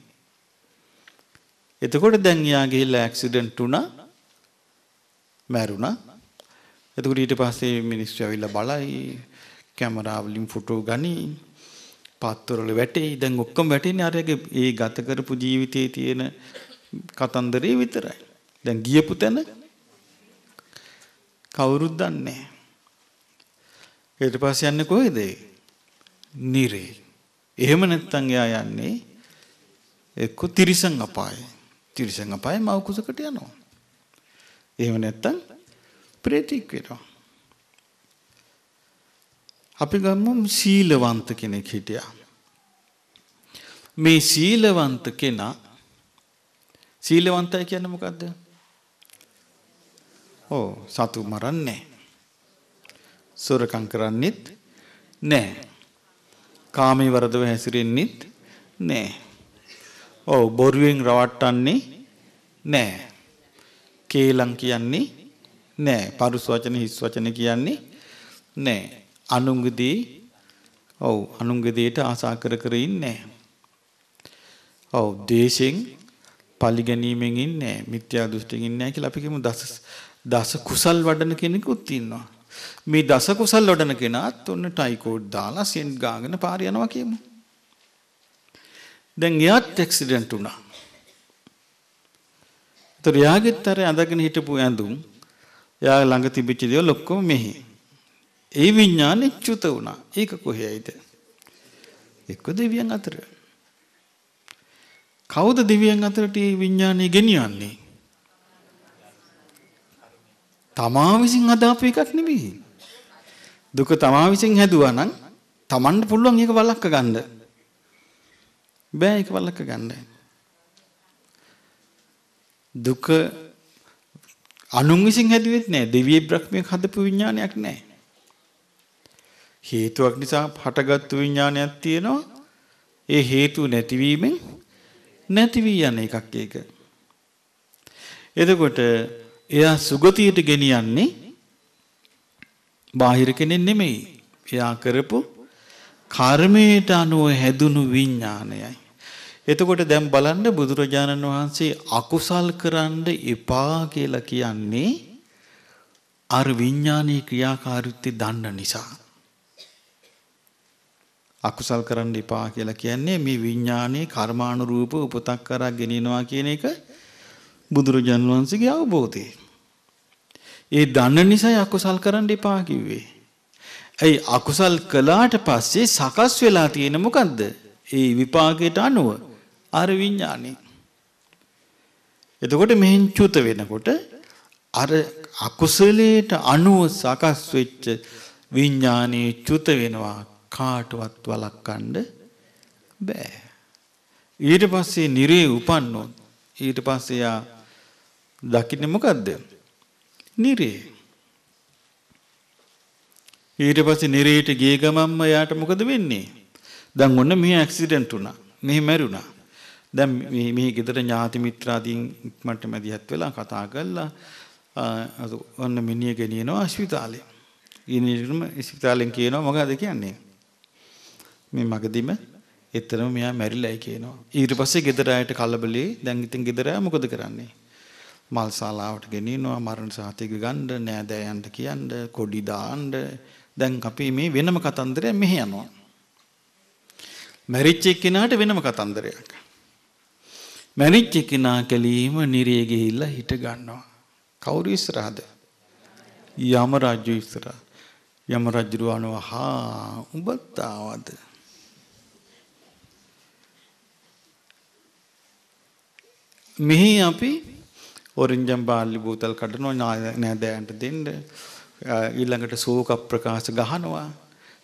එතකොට දැන් යා ගිහිල්ලා ඇක්සිඩන්ට් වුණා. මැරුණා. එතකොට ඊට පස්සේ මිනිස්සු ඇවිල්ලා බලයි කැමරා වලින් ෆොටෝ ගනි. පාත්තරවල වැටෙයි. දැන් ඔක්කොම වැටෙන්නේ අරගේ ඒ ගත කරපු ජීවිතයේ තියෙන කතන්දරේ විතරයි. දැන් ගියපු තැන කවුරුත් දන්නේ නැහැ. ඊට පස්සේ යන්නේ කොහෙද? නිරේ. එහෙම නැත්නම් එයා යන්නේ එක්ක තිරිසන් අපායේ. තිරිසන් අපායේ මව කුසකට යනවා. එහෙම නැත්තම් ප්‍රේතික් වෙනවා. අපි ගමු සීලවන්ත කෙනෙක් හිටියා. මේ සීලවන්ත කෙනා සීලවන්තයි කියන්නේ මොකද්ද? ඔව් සතු මරන්නේ සොරකම් කරන්නෙත් නැහැ. කාමී වරදව හැසිරෙන්නෙත් නැහැ. ඔව් බොරුවෙන් රවට්ටන්නේ නෑ. කේලම් කියන්නේ නෑ. පරුස් වචන හිස් වචන කියන්නේ නෑ. අනුංගදී ඔව් අනුංගදීට ආසා කර කර ඉන්නේ ඔව් දේශෙන් පරිගැනීමෙන් ඉන්නේ මිත්‍යා දෘෂ්ටියෙන් ඉන්නේ කියලා අපි කියමු දස දස කුසල් වඩන කෙනෙකුත් ඉන්නවා. මේ දස කුසල් වඩන කෙනාත් ඔන්න ටයිකෝඩ් දාලා සෙන්ට් ගාගෙන පාර යනවා කියමු. දැන් එයාත් ඇක්සිඩන්ට් වුණා. ඒතර එයාගෙත් අර අඳගෙන හිටපු ඇඳුම් එයා ළඟ තිබිච්ච දේවල් ඔක්කොම මෙහි. ඒ විඥානේ චුත වුණා. ඒක කොහේයිද? එක්ක දෙවියන් අතර. කවුද දෙවියන් අතරට මේ විඥානේ ගෙනියන්නේ? තමා විසින් හදාපු එකක් නෙවෙයි. දුක තමා විසින් හැදුවා නම් Tamanට පුළුවන් ඒක වළක්ව ගන්න. බෑ ඒක වලක ගන්න. දුක අනුන් විසින් හැදුවෙත් නෑ දෙවියෙක් බ්‍රහ්මයක් හදපු විඥානයක් නෑ. හේතුවක් නිසා හටගත්තු විඥානයක් තියෙනවා. ඒ හේතු නැතිවීමෙන් නැති වී යන එකක් ඒක. එතකොට එයා සුගතියට ගෙනියන්නේ බාහිර කෙනෙක් නෙමෙයි. එයා කරපු කර්මයට අනුව හැදුණු විඥානයයි. එතකොට දැන් බලන්න බුදුරජාණන් වහන්සේ අකුසල් කරන්න එපා කියලා කියන්නේ අර විඥානීය ක්‍රියාකාරීත්වය දන්න නිසා. අකුසල් කරන්න එපා කියලා කියන්නේ මේ විඥානයේ කර්මානුරූප උපතක් කරා ගෙනිනවා කියන එක බුදුරජාණන් වහන්සේගේ අවබෝධය. ඒ දන්න නිසා අකුසල් කරන්න එපා කිව්වේ. ඇයි අකුසල් කළාට පස්සේ සකස් වෙලා තියෙන මොකද්ද? ඒ විපාකයට අනුව අර විඥානේ. එතකොට මෙහෙන් චුත වෙනකොට අර අකුසලයට අනුව සකස් වෙච්ච විඥානේ චුත වෙනවා කාටවත් වළක්වන්න බෑ. ඊට පස්සේ නිරේ උපන්නොත් ඊට පස්සේ යා දකින්නේ මොකද්ද? නිරේ ඊට පස්සේ නිරේට ගිය ගමන්ම යාට මොකද වෙන්නේ? දැන් ඔන්න මෙහි ඇක්සිඩන්ට් වුණා. මෙහි මැරුණා. දැන් මේ මේ ගෙදර ඥාති මිත්‍රාදීන් ඉක්මනට මැදිහත් වෙලා කතා කරලා ඔන්න මිනිහ ගෙනියනවා ස්පිතාලේ. ඊනිරම ස්පිතාලෙන් කියනවා මොකද කියන්නේ? මේ මගදීම එතරම් මෙයා මැරිලායි කියනවා. ඊට පස්සේ ගෙදර ආයට කලබලේ දැන් ඉතින් ගෙදර මොකද කරන්නේ? මල් ශාලාවට ගෙනියනවා මරණ සාතික ගන්න නෑදෑයන්ට කියන්න කොඩි දාන්න දැන් අපි මේ වෙනම කතන්දරයක් මෙහෙ යනවා. මැරිච්ච එක්කෙනාට වෙනම කතන්දරයක්. මැරිච්ච කෙනා කැලීම නිරේ ගිහිල්ලා හිට ගන්නවා. කවුරු ඉස්සරහද? යම රජු ඉස්සරහ. යම රජු අනවා හා උඹත් ආවද? මෙහි අපි ඔරින්ජම් බාල්ලි බෝතල් කඩනවා නෑදෑයන්ට දෙන්න. ඊළඟට ශෝක ප්‍රකාශ ගහනවා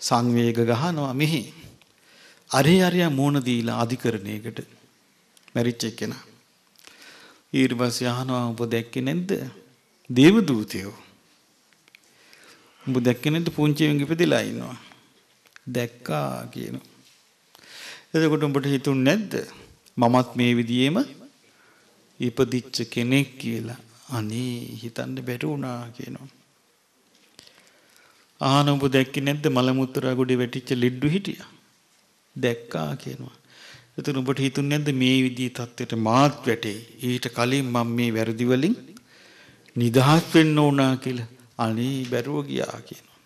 සංවේග ගහනවා මෙහි. අරේ අරයා මූණ දීලා අධිකරණයකට මැරිච්ච එක්කෙනා. ඊට පස්සේ අහනවා ඔබ දැක්කේ නැද්ද? දේව දූතයෝ ඔබ දැක්කේ නැද්ද? පුංචියෙන් ඉපදිලා ඉන්නවා. දැක්කා කියනවා. එතකොට උඹට හිතුන්නේ නැද්ද? මමත් මේ විදියෙම ඉපදිච්ච කෙනෙක් කියලා අනේ හිතන්න බැරි වුණා කියනවා. ආන ඔබ දැක්කේ නැද්ද මල මුත්‍රා ගොඩේ වැටිච්ච ලෙඩ්ඩු හිටියා? දැක්කා කියනවා. එතන ඔබට හිතුන්නේ නැද්ද මේ විදිහේ தත්වෙට මාත් වැටේ. ඊට කලින් මම මේ වැරදි වලින් නිදහස් වෙන්න ඕනා කියලා. අනේ බැරුව ගියා කියනවා.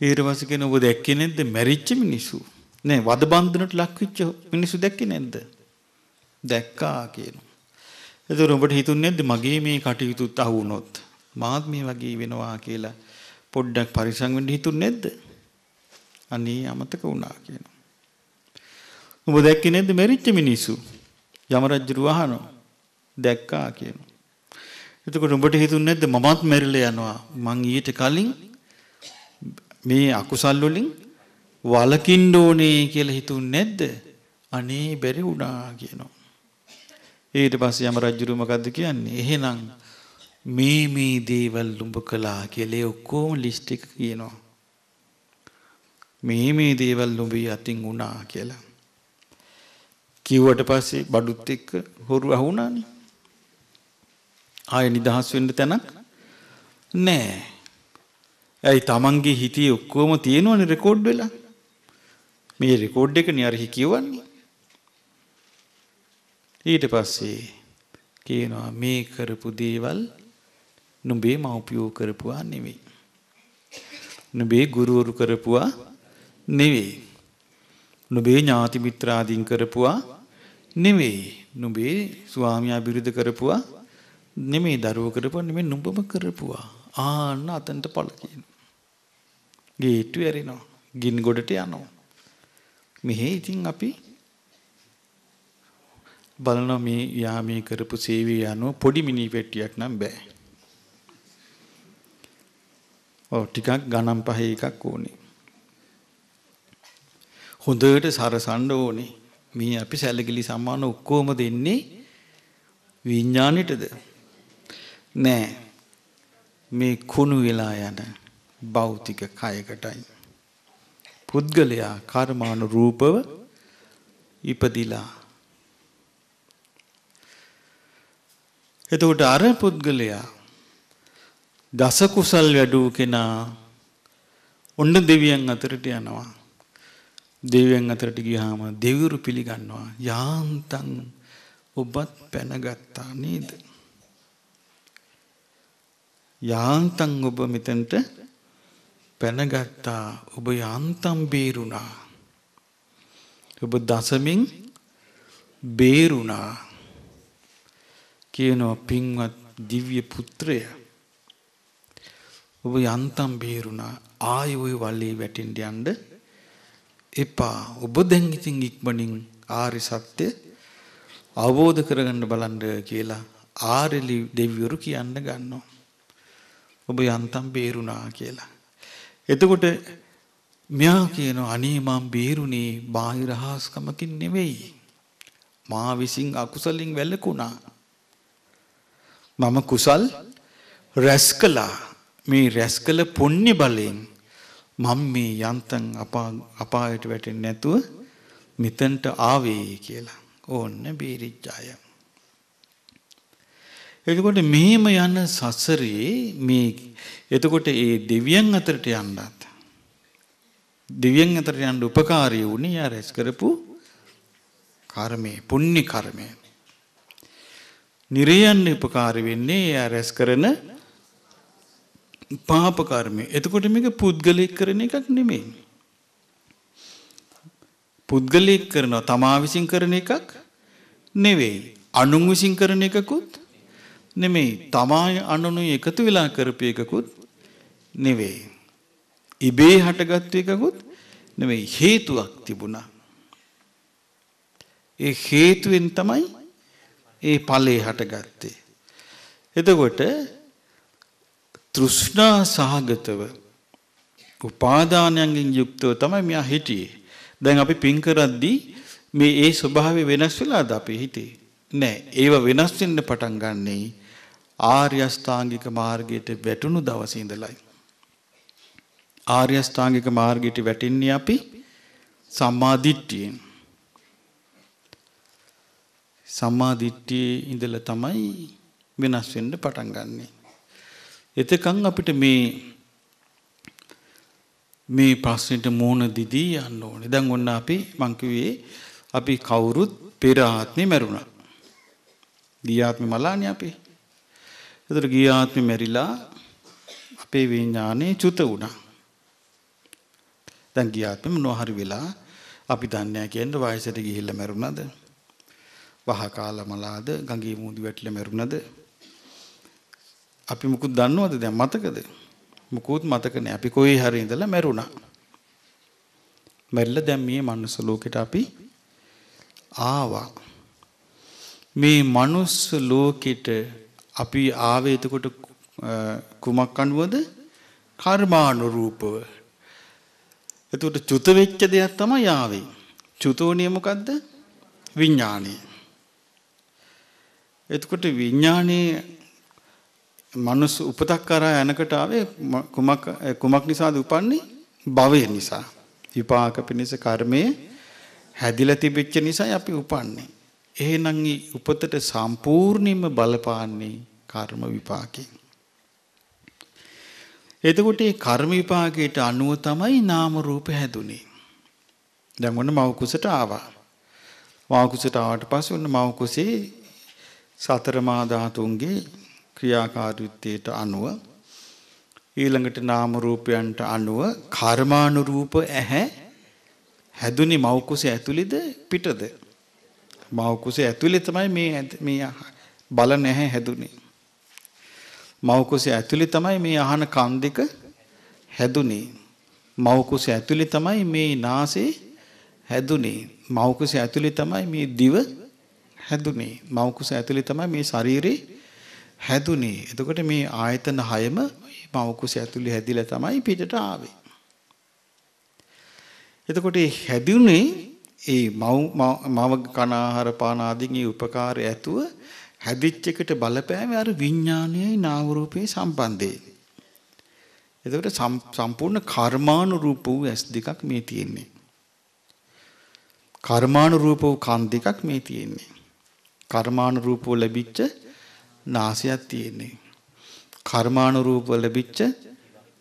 ඊට පස්සේ කියන ඔබ දැක්කේ නැද්ද මැරිච්ච මිනිස්සු? නෑ වද බන්ධනට ලක් වෙච්ච මිනිස්සු දැක්කේ නැද්ද? දැක්කා කියනවා. එතකොට ඔබට හිතුන්නේ නැද්ද මගේ මේ කටයුතුත් අහු වුණොත් මාත් මේ වගේ වෙනවා කියලා පොඩ්ඩක් පරිසං වෙන්න හිතුන්නේ නැද්ද? අනේ අමතක වුණා කියනවා. ඔබ දැක්කේ නැද්ද මෙරිච්ච මිනිස්සු? යම රජු අහනවා. දැක්කා කියනවා. එතකොට ඔබට හිතුන්නේ නැද්ද මමත් මැරිලා යනවා. මං ඊට කලින් මේ අකුසල් වලින් වලකින්න ඕනේ කියලා හිතුන්නේ නැද්ද? අනේ බැරි වුණා කියනවා. ඊට පස්සේ යම රජුරු මොකද්ද කියන්නේ? එහෙනම් මේ මේ දේවල් උඹ කළා කියලා ඔක්කොම ලිස්ට් එක කියනවා. මේ මේ දේවල් උඹ යතින් වුණා කියලා. කිව්වට පස්සේ බඩුත් එක්ක හොරු අහුණානේ. ආයෙ නිදහස් වෙන්න තැනක් නෑ. ඇයි තමන්ගේ හිතේ ඔක්කොම තියෙනවනේ රෙකෝඩ් වෙලා. මේ රෙකෝඩ් එකනේ අර කියවන්නේ. ඊට පස්සේ කියනවා මේ කරපු දේවල් නුඹේ මව්පියෝ කරපුවා නෙවෙයි. නුඹේ ගුරුවරු කරපුවා නෙවෙයි. නුඹේ ඥාති මිත්‍රාදීන් කරපුවා නෙවෙයි. නුඹේ ස්වාමියා බිරිඳ කරපුවා නෙමෙයි දරුවෝ කරපුවා නෙමෙයි නුඹම කරපුවා. ආන්න අතන්ට පළ කියනවා. ගේට්ටු ඇරෙනවා. ගින් ගොඩට යනවා. මෙහි ඉතින් අපි බලනවා මේ යාමී කරපු සේවය යනුව පොඩි මිනි පෙට්ටියක් නම් බෑ. ඔව් ටිකක් ගණන් පහේ එකක් ඕනේ. හොඳට සරසන්න ඕනේ. මේ අපි සැලකිලි සම්මාන ඔක්කොම දෙන්නේ විඥාණයටද? නෑ. මේ කුණු වෙලා යන භෞතික කයකටයි. පුද්ගලයා කර්මානුරූපව ඉපදිලා එතකොට අර පුද්ගලයා දස කුසල් වැඩූ කෙනා ඔන්න දෙවියන් අතරට යනවා. දෙවියන් අතරට ගියාම දෙවිවරු පිළිගන්නවා. යාන්තම් ඔබත් පැනගත්තා නේද? යාන්තම් ඔබ මෙතනට පැනගත්තා. ඔබ යාන්තම් බේරුණා. ඔබ දසමින් බේරුණා. කියනවා පින්වත් දිව්‍ය පුත්‍රය. ඔබ යන්තම් බේරුණා. ආයෙ ওই වලේ වැටෙන්න යන්න. එපා. ඔබ දැන් ඉතින් ඉක්මනින් ආරි සත්‍ය අවබෝධ කරගන්න බලන්න කියලා ආරලි දෙවිවරු කියන්න ගන්නවා. ඔබ යන්තම් බේරුණා කියලා. එතකොට මෙයා කියනවා අනේ මම බේරුණේ බාහිර හාස්කමකින් නෙවෙයි. මා විසින් අකුසලින් වැළකුණා. මම කුසල් රැස් කළා. මේ රැස් කළ පුණ්‍ය බලයෙන් මම මේ යන්තම් අපායට වැටෙන්නේ නැතුව මෙතනට ආවේ කියලා. ඕන්න බේරිච්චාය. එතකොට මෙහෙම යන සසරේ මේ එතකොට ඒ දෙවියන් අතරට යන්නත් දෙවියන් අතරට යන්න උපකාරී වුණේ යා රැස් කරපු කර්මය, පුණ්‍ය කර්මය. නිරයන් උපකාර වෙන්නේ යා රැස් කරන පාප කර්මය. එතකොට මේක පුද්ගලික කරන එකක් නෙමෙයි. පුද්ගලික කරනවා තමා විසින් කරන එකක් නෙවෙයි. අනුන් විසින් කරන එකකුත් නෙමෙයි. තමා අනුනුයි එකතු වෙලා කරපු එකකුත් නෙවෙයි. ඉබේ හටගත්තු එකකුත් නෙවෙයි හේතුවක් තිබුණා. ඒ හේතුවෙන් තමයි ඒ ඵලේ හටගත්තේ. එතකොට තෘෂ්ණා සහගතව උපාදානයන්ගෙන් යුක්තව තමයි මෙයා හිටියේ. දැන් අපි පින් කරද්දී මේ ඒ ස්වභාවය වෙනස් වෙලාද අපි හිතේ? නෑ. ඒව වෙනස් වෙන්න පටන් ගන්නේ ආර්ය අෂ්ටාංගික මාර්ගයට වැටුණු දවසේ ඉඳලයි. ආර්ය අෂ්ටාංගික මාර්ගයට වැටෙන්නේ අපි සම්මා දිට්ඨියෙන්. සම්මා දිට්ඨියේ ඉඳලා තමයි වෙනස් වෙන්න පටන් ගන්නෙ. එතකන් අපිට මේ මේ ප්‍රශ්නෙට මූණ දිදී යන්න ඕනේ. දැන් ඔන්න අපි මං කිව්වේ අපි කවුරුත් පෙර ආත්මේ මැරුණා. ගිය ආත්මේ මලානේ අපි. ඒතර ගිය ආත්මේ මැරිලා අපේ විඥානේ චුත වුණා. දැන් ගිය ආත්මේ මොනවා හරි වෙලා අපි දන්නේ නැහැ කියන්නේ වයසට ගිහිල්ලා මැරුණාද? වහ කාලා මලාද ගඟේ මූදි වැටිලා මැරුණාද? අපි මුකුත් දන්නවද දැන් මතකද? මුකුත් මතක නැහැ. අපි කොහේ හරි ඉඳලා මැරුණා. මැරිලා දැන් මේ මනුස්ස ලෝකෙට අපි ආවා. මේ මනුස්ස ලෝකෙට අපි ආවේ එතකොට කුමක් අනුවද? කර්මානුරූපව. එතකොට චුත වෙච්ච දෙයක් තමයි ආවේ. චුතෝනිය මොකද්ද? විඥානය. එතකොට විඥානයේ මනුස්ස උපතක් කරා යනකට ආවේ කුමක් කුමක් නිසාද උපන්නේ? භවය නිසා. විපාක පිණිස කර්මයේ හැදිලා තිබෙච්ච නිසායි අපි උපන්නේ. එහෙනම් උපතට සම්පූර්ණයෙන්ම බලපාන්නේ කර්ම විපාකේ. එතකොට මේ කර්ම විපාකයට අනුව තමයි නාම රූප හැදුනේ. දැන් ඔන්න මව කුසට ආවා. මව කුසට ආවට පස්සේ ඔන්න මව කුසේ සතර මා ධාතුන්ගේ ක්‍රියාකාරීත්වයට අනුව ඊළඟට නාම රූපයන්ට අනුව කර්මානුරූප ඇහැ හැදුනේ මව කුසේ ඇතුළේද පිටද? මව කුසේ ඇතුළේ තමයි මේ මේ බල නැහැ හැදුනේ. මව කුසේ ඇතුළේ තමයි මේ අහන කන් දෙක හැදුනේ. මව කුසේ ඇතුළේ තමයි මේ නාසය හැදුනේ. මව කුසේ ඇතුළේ තමයි මේ දිව හැදුනේ මව කුසේ ඇතුළේ තමයි මේ ශරීරේ හැදුනේ. එතකොට මේ ආයතන හයම මව කුස ඇතුලේ හැදිලා තමයි පිටට ආවේ. එතකොට මේ හැදුනේ ඒ මව මව කන ආහාර පාන ආදීන්ගේ උපකාරය ඇතුව හැදිච්ච එකට බලපෑම අර විඥානයයි නාම රූපේ සම්බන්ධයෙන්. එතකොට සම්පූර්ණ කර්මානුරූප වූ ඇස් දෙකක් මේ තියෙන්නේ. කර්මානුරූප වූ කන් දෙකක් මේ තියෙන්නේ. කර්මානුරූපව ලැබිච්ච නාසයක් තියෙන්නේ. කර්මානුරූපව ලැබිච්ච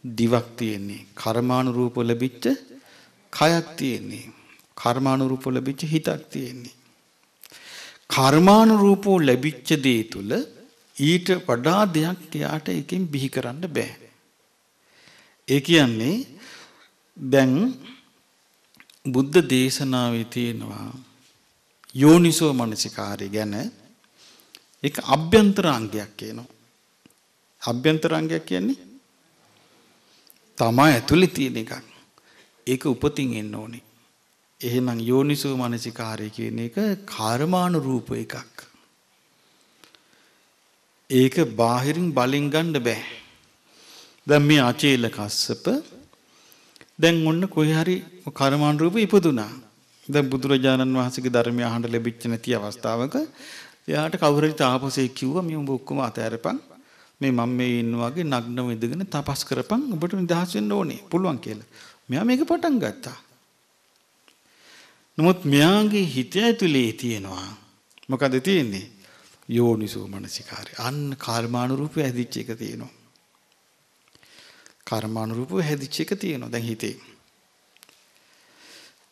දිවක් තියෙන්නේ. කර්මානුරූපව ලැබිච්ච කයක් තියෙන්නේ. කර්මානුරූපව ලැබිච්ච හිතක් තියෙන්නේ. කර්මානුරූපව ලැබිච්ච දේ තුල ඊට වඩා දෙයක් එයාට එකෙන් බිහි කරන්න බෑ. ඒ කියන්නේ දැන් බුද්ධ දේශනාවේ තියෙනවා යෝනිසෝ මනසිකාරය ගැන ඒක අභ්‍යන්තර අංගයක් කියනවා. අභ්‍යන්තර අංගයක් කියන්නේ තමා ඇතුලේ තියෙන එකක්. ඒක උපතින් එන්න ඕනේ. එහෙනම් යෝනිසෝ මනසිකාරය කියන එක කර්මානුරූප එකක්. ඒක බාහිරින් බලෙන් ගන්න බෑ. දැන් මේ අචේල කස්සප දැන් ඔන්න කොහේ හරි කර්මානුරූප ඉපදුනා. දැන් බුදුරජාණන් වහන්සේගේ ධර්මය අහන්න ලැබිච්ච නැති අවස්ථාවක එයාට කවුරු හරි තාපසයෙක් කිව්වා මේ උඹ ඔක්කොම අතහැරපන් මේ මම මේ ඉන්නවා වගේ නග්නව ඉඳගෙන තපස් කරපන් ඔබට නිදහස් වෙන්න ඕනේ පුළුවන් කියලා. මෙයා මේක පටන් ගත්තා. නමුත් මෙයාගේ හිත ඇතුලේ තියෙනවා මොකද තියෙන්නේ? යෝනිසෝ මනසිකාරය. අන්න කර්මානුරූපව හැදිච්ච එක තියෙනවා. කර්මානුරූපව හැදිච්ච එක තියෙනවා දැන් හිතේ.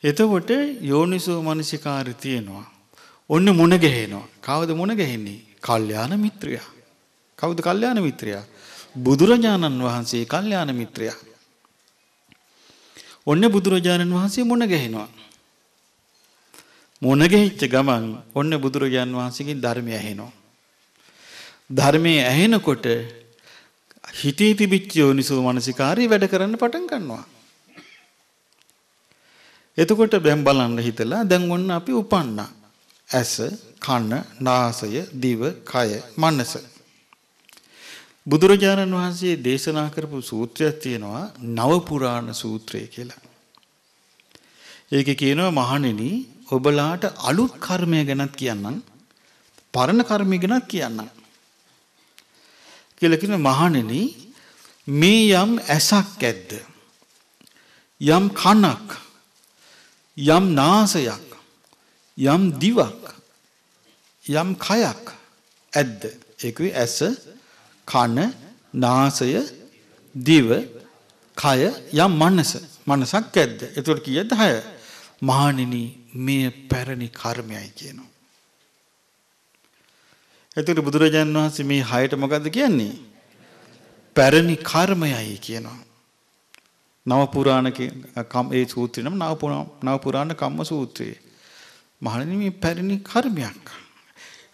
එතකොට යෝනිසෝ මනසිකාරය තියෙනවා. ඔන්න මුණ ගැහෙනවා. කවුද මුණ ගැහෙන්නේ? කල්යාණ මිත්‍රයා. කවුද කල්යාණ මිත්‍රයා? බුදුරජාණන් වහන්සේ කල්යාණ මිත්‍රයා. ඔන්න බුදුරජාණන් වහන්සේ මුණ ගැහෙනවා. මුණ ගැහිච්ච ගමන් ඔන්න බුදුරජාන් වහන්සේගෙන් ධර්මය ඇහෙනවා. ධර්මයේ ඇහෙනකොට හිතේ තිබිච්ච යෝනිසෝ මනසිකාරය වැඩ කරන්න පටන් ගන්නවා. එතකොට දැන් බලන්න හිතලා දැන් ඔන්න අපි උපන්නා. ඇස, කන, නාසය, දිව, කය, මනස. බුදුරජාණන් වහන්සේ දේශනා කරපු සූත්‍රයක් තියෙනවා නව පුරාණ සූත්‍රය කියලා. ඒකේ කියනවා මහණෙනි ඔබලාට අලුත් කර්මය ගැනත් කියන්නම් පරණ කර්මය ගැනත් කියන්නම් කියලා කියන මහණෙනි මේ යම් ඇසක් ඇද්ද යම් කනක් යම් නාසයක් යම් දිවක් යම් කයක් ඇද්ද ඒකුයි ඇස කන නාසය දිව කය යම් මනස මනසක් ඇද්ද එතකොට කීයද 10 මහණෙනි මේ පැරණි කර්මයයි කියනවා. එතකොට බුදුරජාන් වහන්සේ මේ හයට මොකද්ද කියන්නේ? පැරණි කර්මයයි කියනවා. නව පුරාණ ඒ සූත්‍රය නම් නව පුරාණ කම්ම සූත්‍රය. මහණෙනි මේ පැරණි කර්මයක්.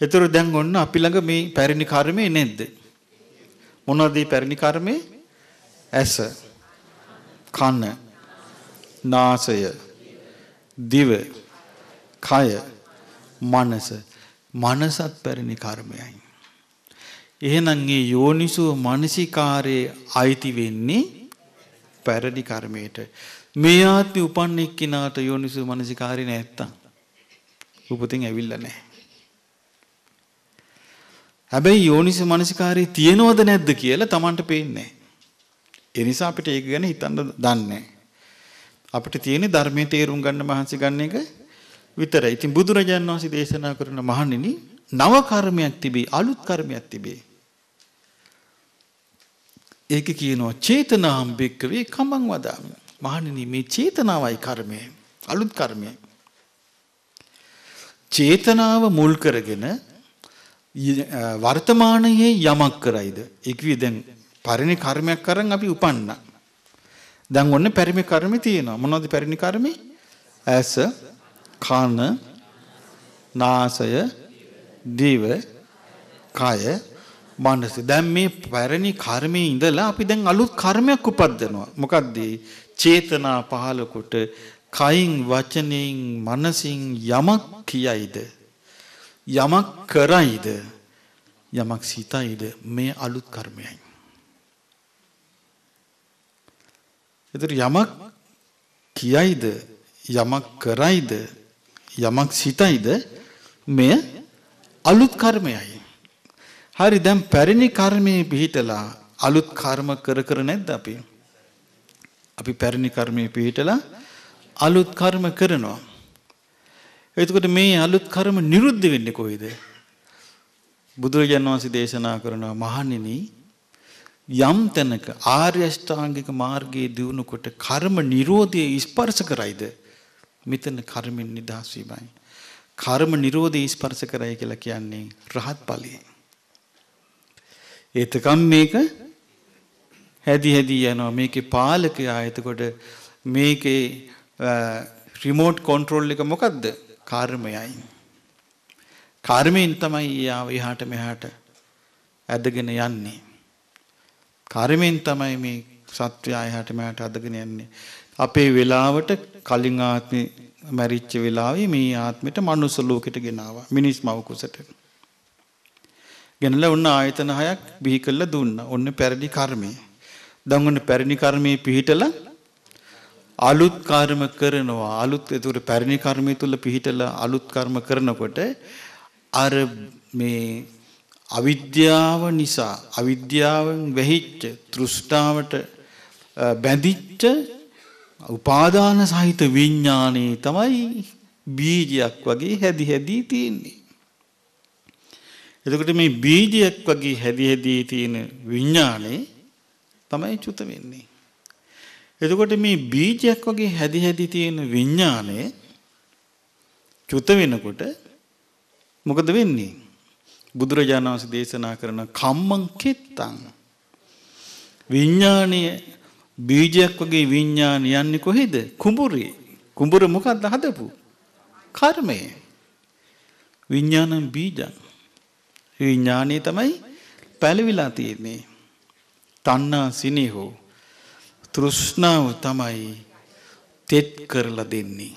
ඒතර දැන් ඔන්න අපි ළඟ මේ පැරණි කර්මේ නැද්ද? මොනවද මේ පැරණි කර්මේ? ඇස, කන, නාසය, දිව, කය, මනස. මනසත් පැරණි කර්මයයි. එහෙනම් මේ යෝනිසෝ මානසිකාරයේ අයිති වෙන්නේ පැරණි කර්මයට. මේ ආත්මේ උපන්න එක්කිනාට යෝනිසෝ මානසිකාරය නැත්තම් උපතින් ඇවිල්ලා නැහැ. හැබැයි යෝනිසෝ මානසිකාරය තියෙනවද නැද්ද කියලා Tamanට පේන්නේ නැහැ. ඒ නිසා අපිට ඒක ගැන හිතන්න දන්නේ නැහැ. අපිට තියෙන්නේ ධර්මයේ තේරුම් ගන්න මහන්සි ගන්න එක විතරයි. ඉතින් බුදුරජාන් වහන්සේ දේශනා කරන මහණෙනි නව කර්මයක් තිබේ අලුත් කර්මයක් තිබේ. ඒක කියනවා චේතනාම් බික්කවේ කමං වදාමි. මහණෙනි මේ චේතනාවයි කර්මය අලුත් කර්මය. චේතනාව මුල් කරගෙන වර්තමානයේ යමක් කරයිද? ඒකවි දැන් පරිණි කර්මයක් කරන් අපි උපන්නා. දැන් ඔන්න පරිමේ කර්මේ තියෙනවා. මොනවද පරිණි කර්මේ? ඇස කන නාසය දිව කය මනස දැන් මේ පැරණි කර්මයේ ඉඳලා අපි දැන් අලුත් කර්මයක් උපද්දනවා මොකද්ද? චේතනා පහල කොට කයින් වචනෙන් මනසින් යමක් කියයිද? යමක් කරයිද? යමක් සිතයිද? මේ අලුත් කර්මයයි. එතකොට යමක් කියයිද? යමක් කරයිද? යමක් සිතයිද? මෙය අලුත් කර්මයයි. හරි දැන් පැරණි කර්මයේ පිහිටලා අලුත් කර්ම කර කර නැද්ද අපි? අපි පැරණි කර්මයේ පිහිටලා අලුත් කර්ම කරනවා. එතකොට මේ අලුත් කර්ම නිරුද්ධ වෙන්නේ කොයිද? බුදුරජාණන් වහන්සේ දේශනා කරනවා මහණෙනි යම් තැනක ආර්ය අෂ්ටාංගික මාර්ගයේ දියුණු කොට කර්ම නිරෝධය ස්පර්ශ කරයිද මෙතන කර්මෙන් නිදහස් වීමයි. කර්ම නිරෝධය ස්පර්ශ කරයි කියලා කියන්නේ රහත් ඵලය. එතකම් මේක හැදි හැදි යනවා මේකේ පාලකයා එතකොට මේකේ රිමෝට් කන්ට්‍රෝල් එක මොකද්ද? කර්මයයි. කර්මයෙන් තමයි යාව එහාට මෙහාට ඇදගෙන යන්නේ. කර්මයෙන් තමයි මේ සත්වය එහාට මෙහාට අදගෙන යන්නේ. අපේ වෙලාවට කලින් ආත්මේ මැරිච්ච වෙලාවේ මේ ආත්මෙට මනුස්ස ලෝකෙට ගෙනාවා. මිනිස් මව කුසට. ගෙනලා ඔන්න ආයතන හයක් බිහි කළා දුන්නා. ඔන්න පැරණි කර්මය. දැන් ඔන්න පැරණි කර්මයේ පිහිටලා අලුත් කර්ම කරනවා. අලුත් ඒතර පැරණි කර්මය තුල පිහිටලා අලුත් කර්ම කරනකොට අර මේ අවිද්‍යාව නිසා අවිද්‍යාවෙන් වැහිච්ච තෘෂ්ණාවට බැඳිච්ච උපාදාන සහිත විඥානේ තමයි බීජයක් වගේ හැදි හැදී තියෙන්නේ. එතකොට මේ බීජයක් වගේ හැදි හැදී තියෙන විඥානේ තමයි චුත වෙන්නේ. එතකොට මේ බීජයක් වගේ හැදි හැදි තියෙන විඥානේ චුත වෙනකොට මොකද වෙන්නේ? බුදුරජාණන් වහන්සේ දේශනා කරන කම්මං කෙත්තං විඥානීය බීජයක් වගේ විඥාන යන්නේ කොහෙද? කුඹුරේ. කුඹුර මොකද්ද හදපු? කර්මය. විඥානම් බීජං. විඥානේ තමයි පැලවිලා තියෙන්නේ. තණ්හා සිනේහෝ තෘෂ්ණාව තමයි තෙත් කරලා දෙන්නේ.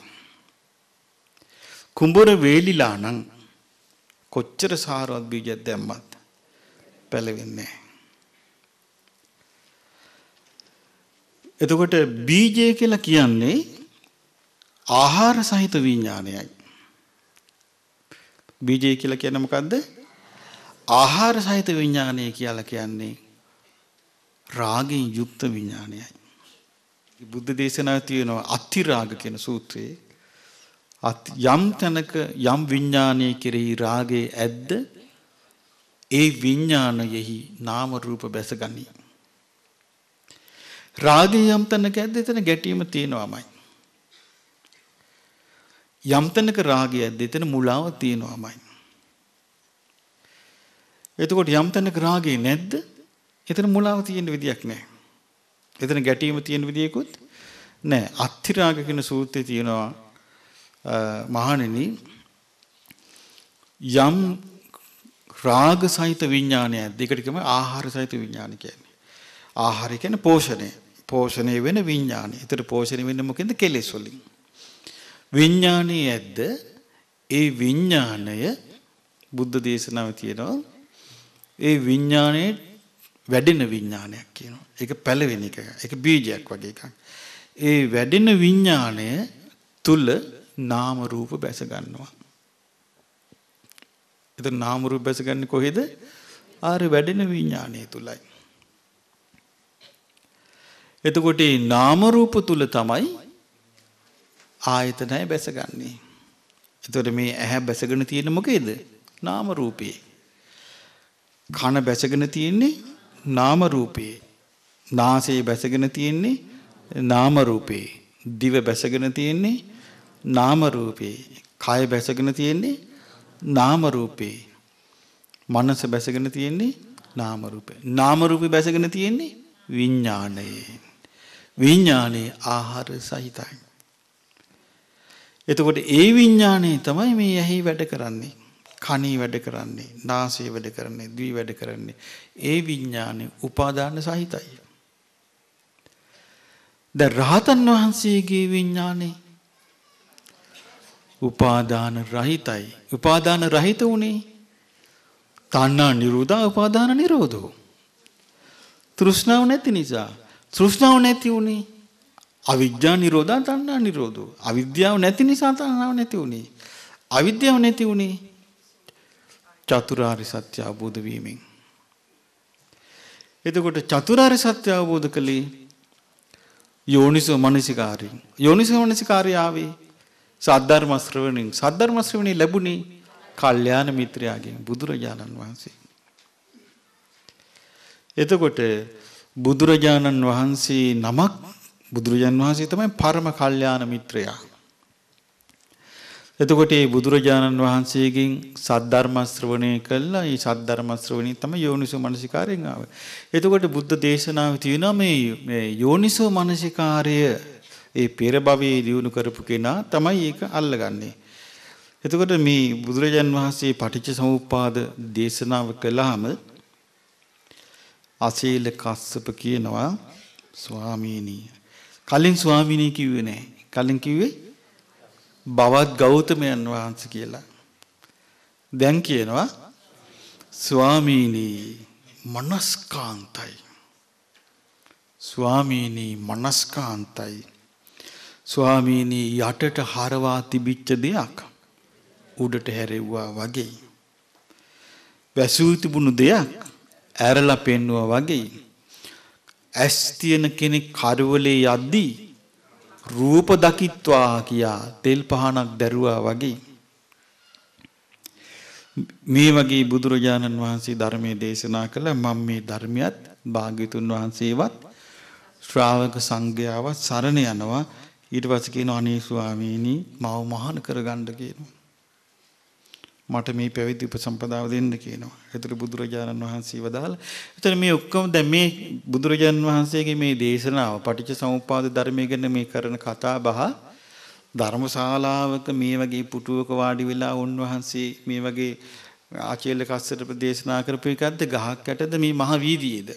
කුඹුර වේලිලා නම් කොච්චර සාරවත් බීජයක් දැම්මත් පැලවෙන්නේ එතකොට බීජය කියලා කියන්නේ ආහාර සහිත විඥානයයි. බීජය කියලා කියන්නේ මොකද්ද? ආහාර සහිත විඥානය කියලා කියන්නේ රාගයෙන් යුක්ත විඥානයයි. බුද්ධ දේශනාවේ තියෙනවා අතිරාග කියන සූත්‍රයේ යම් තැනක යම් විඥානයේ කෙරෙහි රාගයේ ඇද්ද ඒ විඥානයෙහි නාම රූප බැසගනී. රාගයේ යම් තැනක ඇද්ද එතන ගැටීම තියෙනවාමයි. යම් තැනක රාගය ඇද්ද එතන මුලාව තියෙනවාමයි. එතකොට යම් තැනක රාගේ නැද්ද? එතන මුලාව තියෙන විදියක් නැහැ. එතන ගැටීම තියෙන විදියකුත් නැහැ. අත්තිරාග කියන සූත්‍රයේ තියෙනවා මහණෙනි යම් රාග සහිත විඥානයක් දෙකට කියම ආහාර සහිත විඥාන කියන්නේ. ආහාරය කියන්නේ පෝෂණය. පෝෂණය වෙන විඥානය. ඒතර පෝෂණය වෙන්නේ මොකෙන්ද? කෙලෙස් වලින්. විඥානයේ ඇද්ද ඒ විඥානය බුද්ධ දේශනාවේ තියෙනවා. ඒ විඥානයේ වැඩෙන විඥානයක් කියනවා. ඒක පැලවෙන එක. ඒක බීජයක් වගේ එකක්. ඒ වැඩෙන විඥානය තුල නාම රූප බැස ගන්නවා. එතන නාම රූප බැසගන්නේ කොහෙද? ආර වැඩෙන විඥානය තුලයි. එතකොට මේ නාම රූප තුල තමයි ආයතනය බැසගන්නේ. එතකොට මේ ඇහැ බැසගෙන තියෙන මොකේද? නාම රූපේ. කන බැසගෙන තියෙන්නේ නාම රූපේ. නාසය බැසගෙන තියෙන්නේ නාම රූපේ. දිව බැසගෙන තියෙන්නේ නාම රූපේ. කය බැසගෙන තියෙන්නේ නාම රූපේ. මනස බැසගෙන තියෙන්නේ නාම රූපේ. නාම රූපේ බැසගෙන තියෙන්නේ විඥානයේ. විඥානයේ ආහාර සහිතයි. එතකොට ඒ විඥානයේ තමයි මේ ඇහි වැඩ කරන්නේ. කණී වැඩ කරන්නේ, නාසය වැඩ කරන්නේ, දිවි වැඩ කරන්නේ. ඒ විඥානේ උපාදාන සහිතයි. දැන් රහතන් වහන්සේගේ විඥානේ උපාදාන රහිතයි. උපාදාන රහිත උනේ තණ්හා නිරෝධා උපාදාන නිරෝධෝ. තෘෂ්ණාව නැති නිසා. තෘෂ්ණාව නැති උනේ අවිද්‍යා නිරෝධා තණ්හා නිරෝධෝ. අවිද්‍යාව නැති නිසා තණ්හාව නැති උනේ. අවිද්‍යාව නැති උනේ චතුරාර්ය සත්‍ය අවබෝධ වීමෙන්. එතකොට චතුරාර්ය සත්‍ය අවබෝධ කළේ යෝනිසෝ මනසිකාරයෙන්. යෝනිසෝ මනසිකාරය ආවේ සද්ධර්ම ශ්‍රවණින් සද්ධර්ම ශ්‍රවණේ ලැබුණේ කල්යාණ මිත්‍රයාගෙන් බුදුරජාණන් වහන්සේ. එතකොට බුදුරජාණන් වහන්සේ නමක් බුදුරජාණන් වහන්සේ තමයි පරම කල්යාණ මිත්‍රයා. එතකොට මේ බුදුරජාණන් වහන්සේගෙන් සද්ධර්ම ශ්‍රවණය කළා. මේ සද්ධර්ම ශ්‍රවණී තමයි යෝනිසෝ මනසිකාරයෙන් ආවේ. එතකොට බුද්ධ දේශනාවේ තියෙනවා මේ මේ යෝනිසෝ මනසිකාරය ඒ පෙර භවයේ දිනු කරපු කෙනා තමයි ඒක අල්ලගන්නේ. එතකොට මේ බුදුරජාන් වහන්සේ පටිච්ච සමුප්පාද දේශනාව කළාම අසීල කස්සප කියනවා ස්වාමීනි. කලින් ස්වාමීනි කිව්වේ නෑ. කලින් කිව්වේ බවත් ගෞතමයන් වහන්සේ කියලා. දැන් කියනවා ස්වාමීනි මනස්කාන්තයි. ස්වාමීනි මනස්කාන්තයි. ස්වාමීනි යටට හරවා තිබිච්ච දෙයක් උඩට හැරෙව්වා වගේ. වැසූ තිබුණු දෙයක් ඇරලා පෙන්නුවා වගේ ඇස් තියෙන කෙනෙක් කරවලේ යද්දී රූප දකිත්වා කියා තෙල් පහනක් දැරුවා වගේ. මේ වගේ බුදුරජාණන් වහන්සේ ධර්මයේ දේශනා කළ මම මේ ධර්මියත් භාග්‍යතුන් වහන්සේවත් ශ්‍රාවක සංඝයාවත් සරණ යනවා. ඊට පස්සේ කියනවා අනේ ස්වාමීනි මව මහාන කරගන්න කියනවා. මට මේ පැවිදි උපසම්පදාව දෙන්න කියනවා. ඒතර බුදුරජාණන් වහන්සේ වදාලා. ඒතර මේ ඔක්කොම දැන් මේ බුදුරජාණන් වහන්සේගේ මේ දේශනාව පටිච්ච සමුප්පාද ධර්මයේ ගැන මේ කරන කතා බහ ධර්මශාලාවක මේ වගේ පුටුවක වාඩි වෙලා උන්වහන්සේ මේ වගේ ආචේල කස්සට ප්‍රදේශනා කරපු එකක්ද ගහක් යටද මේ මහ වීදියේද?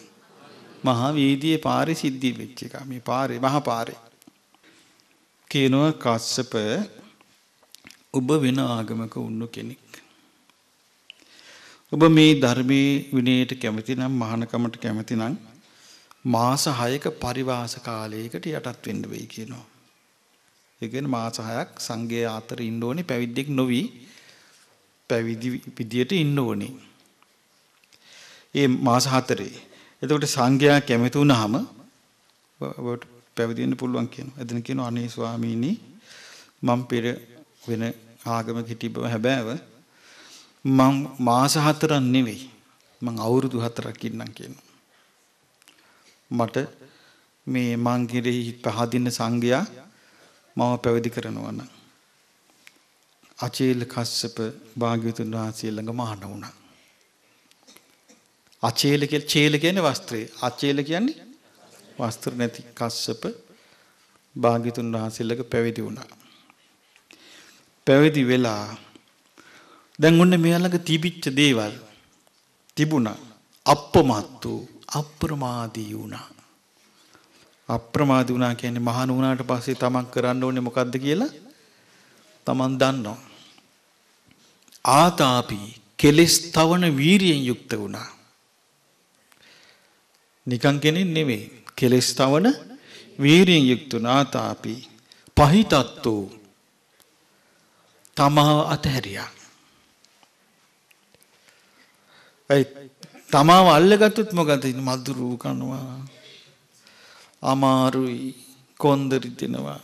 මහ වීදියේ පාරේ සිද්ධිය වෙච්ච එක. මේ පාරේ මහ පාරේ. කියනවා කස්සප ඔබ වෙන ආගමක වුණු කෙනෙක්. ඔබ මේ ධර්මයේ විනයට කැමති නම් මහානකමට කැමති නම් මාස 6ක පරිවාස කාලයකට යටත් වෙන්න වෙයි කියනවා. ඒ කියන්නේ මාස 6ක් සංඝයා අතර ඉන්න ඕනේ පැවිද්දෙක් නොවි පැවිදි විදියට ඉන්න ඕනේ. ඒ මාස 4. එතකොට සංඝයා කැමති වුණාම පැවිදි වෙන්න පුළුවන් කියනවා. එතන කියනවා අනේ ස්වාමීනි මම පෙර වෙන ආගමක හිටිය හැබෑව මං මාස හතරක් නෙවෙයි මං අවුරුදු හතරක් ඉන්නම් කියනවා. මට මේ මං කෙරෙහි පහදින්න සංඝයා මම පැවිදි කරනවා නම් අචේල කස්සප භාග්‍යවතුන් වහන්සේ ළඟ මහාන වුණා. අචේල කියලා චේල කියන්නේ වස්ත්‍රය. අචේල කියන්නේ වස්ත්‍ර නැති කස්සප භාග්‍යවතුන් වහන්සේ ළඟ පැවිදි වුණා. පැවිදි වෙලා දැන් ඔන්න මෙයා ළඟ තිබිච්ච දේවල් තිබුණා. අප්‍රමත්තු අප්‍රමාදී වුණා. අප්‍රමාදී වුණා කියන්නේ මහාන වුණාට පස්සේ තමන් කරන්න ඕනේ මොකද්ද කියලා? තමන් දන්නවා. ආතාපි කෙලස් තවන වීරියෙන් යුක්ත වුණා. නිකන් කෙනෙක් නෙමෙයි. කෙලස් තවන වීරියෙන් යුක්ත වුණා. ආතාපි පහිතත්තු. තමාව අතහැරියා. ඒ තමාව අල්ලගත්තොත් මොකද? මදුරු කනවා. අමාරුයි. කොන්දරි දෙනවා.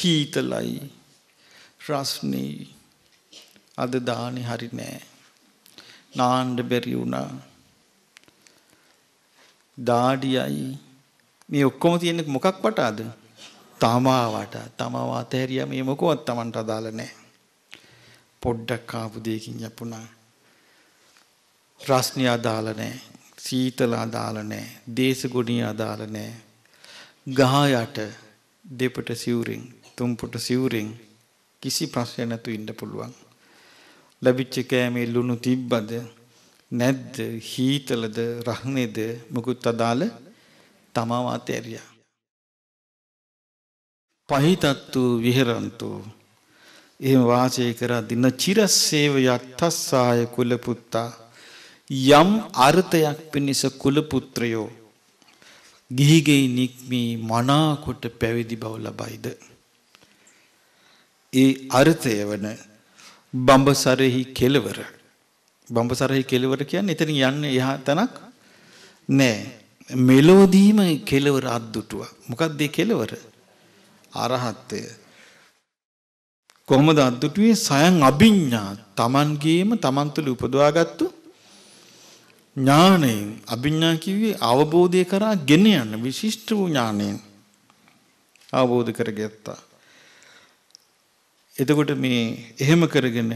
හීතලයි. රස්නේ. අද දානේ හරි නෑ. නාන්න බැරි වුණා. දාඩියයි. මේ ඔක්කොම තියෙන්නේ මොකක් වටාද? තමා වටා. තමා වාතහැරියා මේ මොකවත් Tamanට අදාළ නෑ. පොඩ්ඩක් ආපු දෙයකින් යපුණා. රස්නිය අදාළ නැහැ. සීතල අදාළ නැහැ. දේශගුණිය අදාළ නැහැ. ගහ යට දෙපට සිවුරින් තුම්පට සිවුරින් කිසි ප්‍රශ්නයක් නැතු ඉන්න පුළුවන්. ලැබිච්ච කෑමේ ලුණු තිබ්බද නැද්ද හීතලද රහනේද මුකුත් අදාළ තමව අතෑරියා. පහිතත්තු විහෙරන්තු එහෙම වාසය කරා දින චිරස්සේව යත්තස්සාය කුල පුත්තා යම් අර්ථයක් පිණිස කුල පුත්‍රයෝ ගිහිගෙයි නික්මී මනාකොට පැවිදි බව ලබයිද? ඒ අර්ථය වන බඹසරෙහි කෙලවර බඹසරෙහි කෙලවර කියන්නේ එතන යන්නේ එහා තනක් නෑ. මෙලෝදීම කෙලවර අද්දුටුවා මොකක්ද ඒ කෙලවර අරහත්ය. කොහොමද අද්දුටුවේ? සයන් අභිඤ්ඤා Tamangeema Taman තුළ උපදවාගත්තු ඥාණයෙන් අභිඥා කිව්වේ අවබෝධය කරා ගෙන යන විශිෂ්ට වූ ඥාණයෙන් අවබෝධ කරගත්තා. එතකොට මේ එහෙම කරගෙන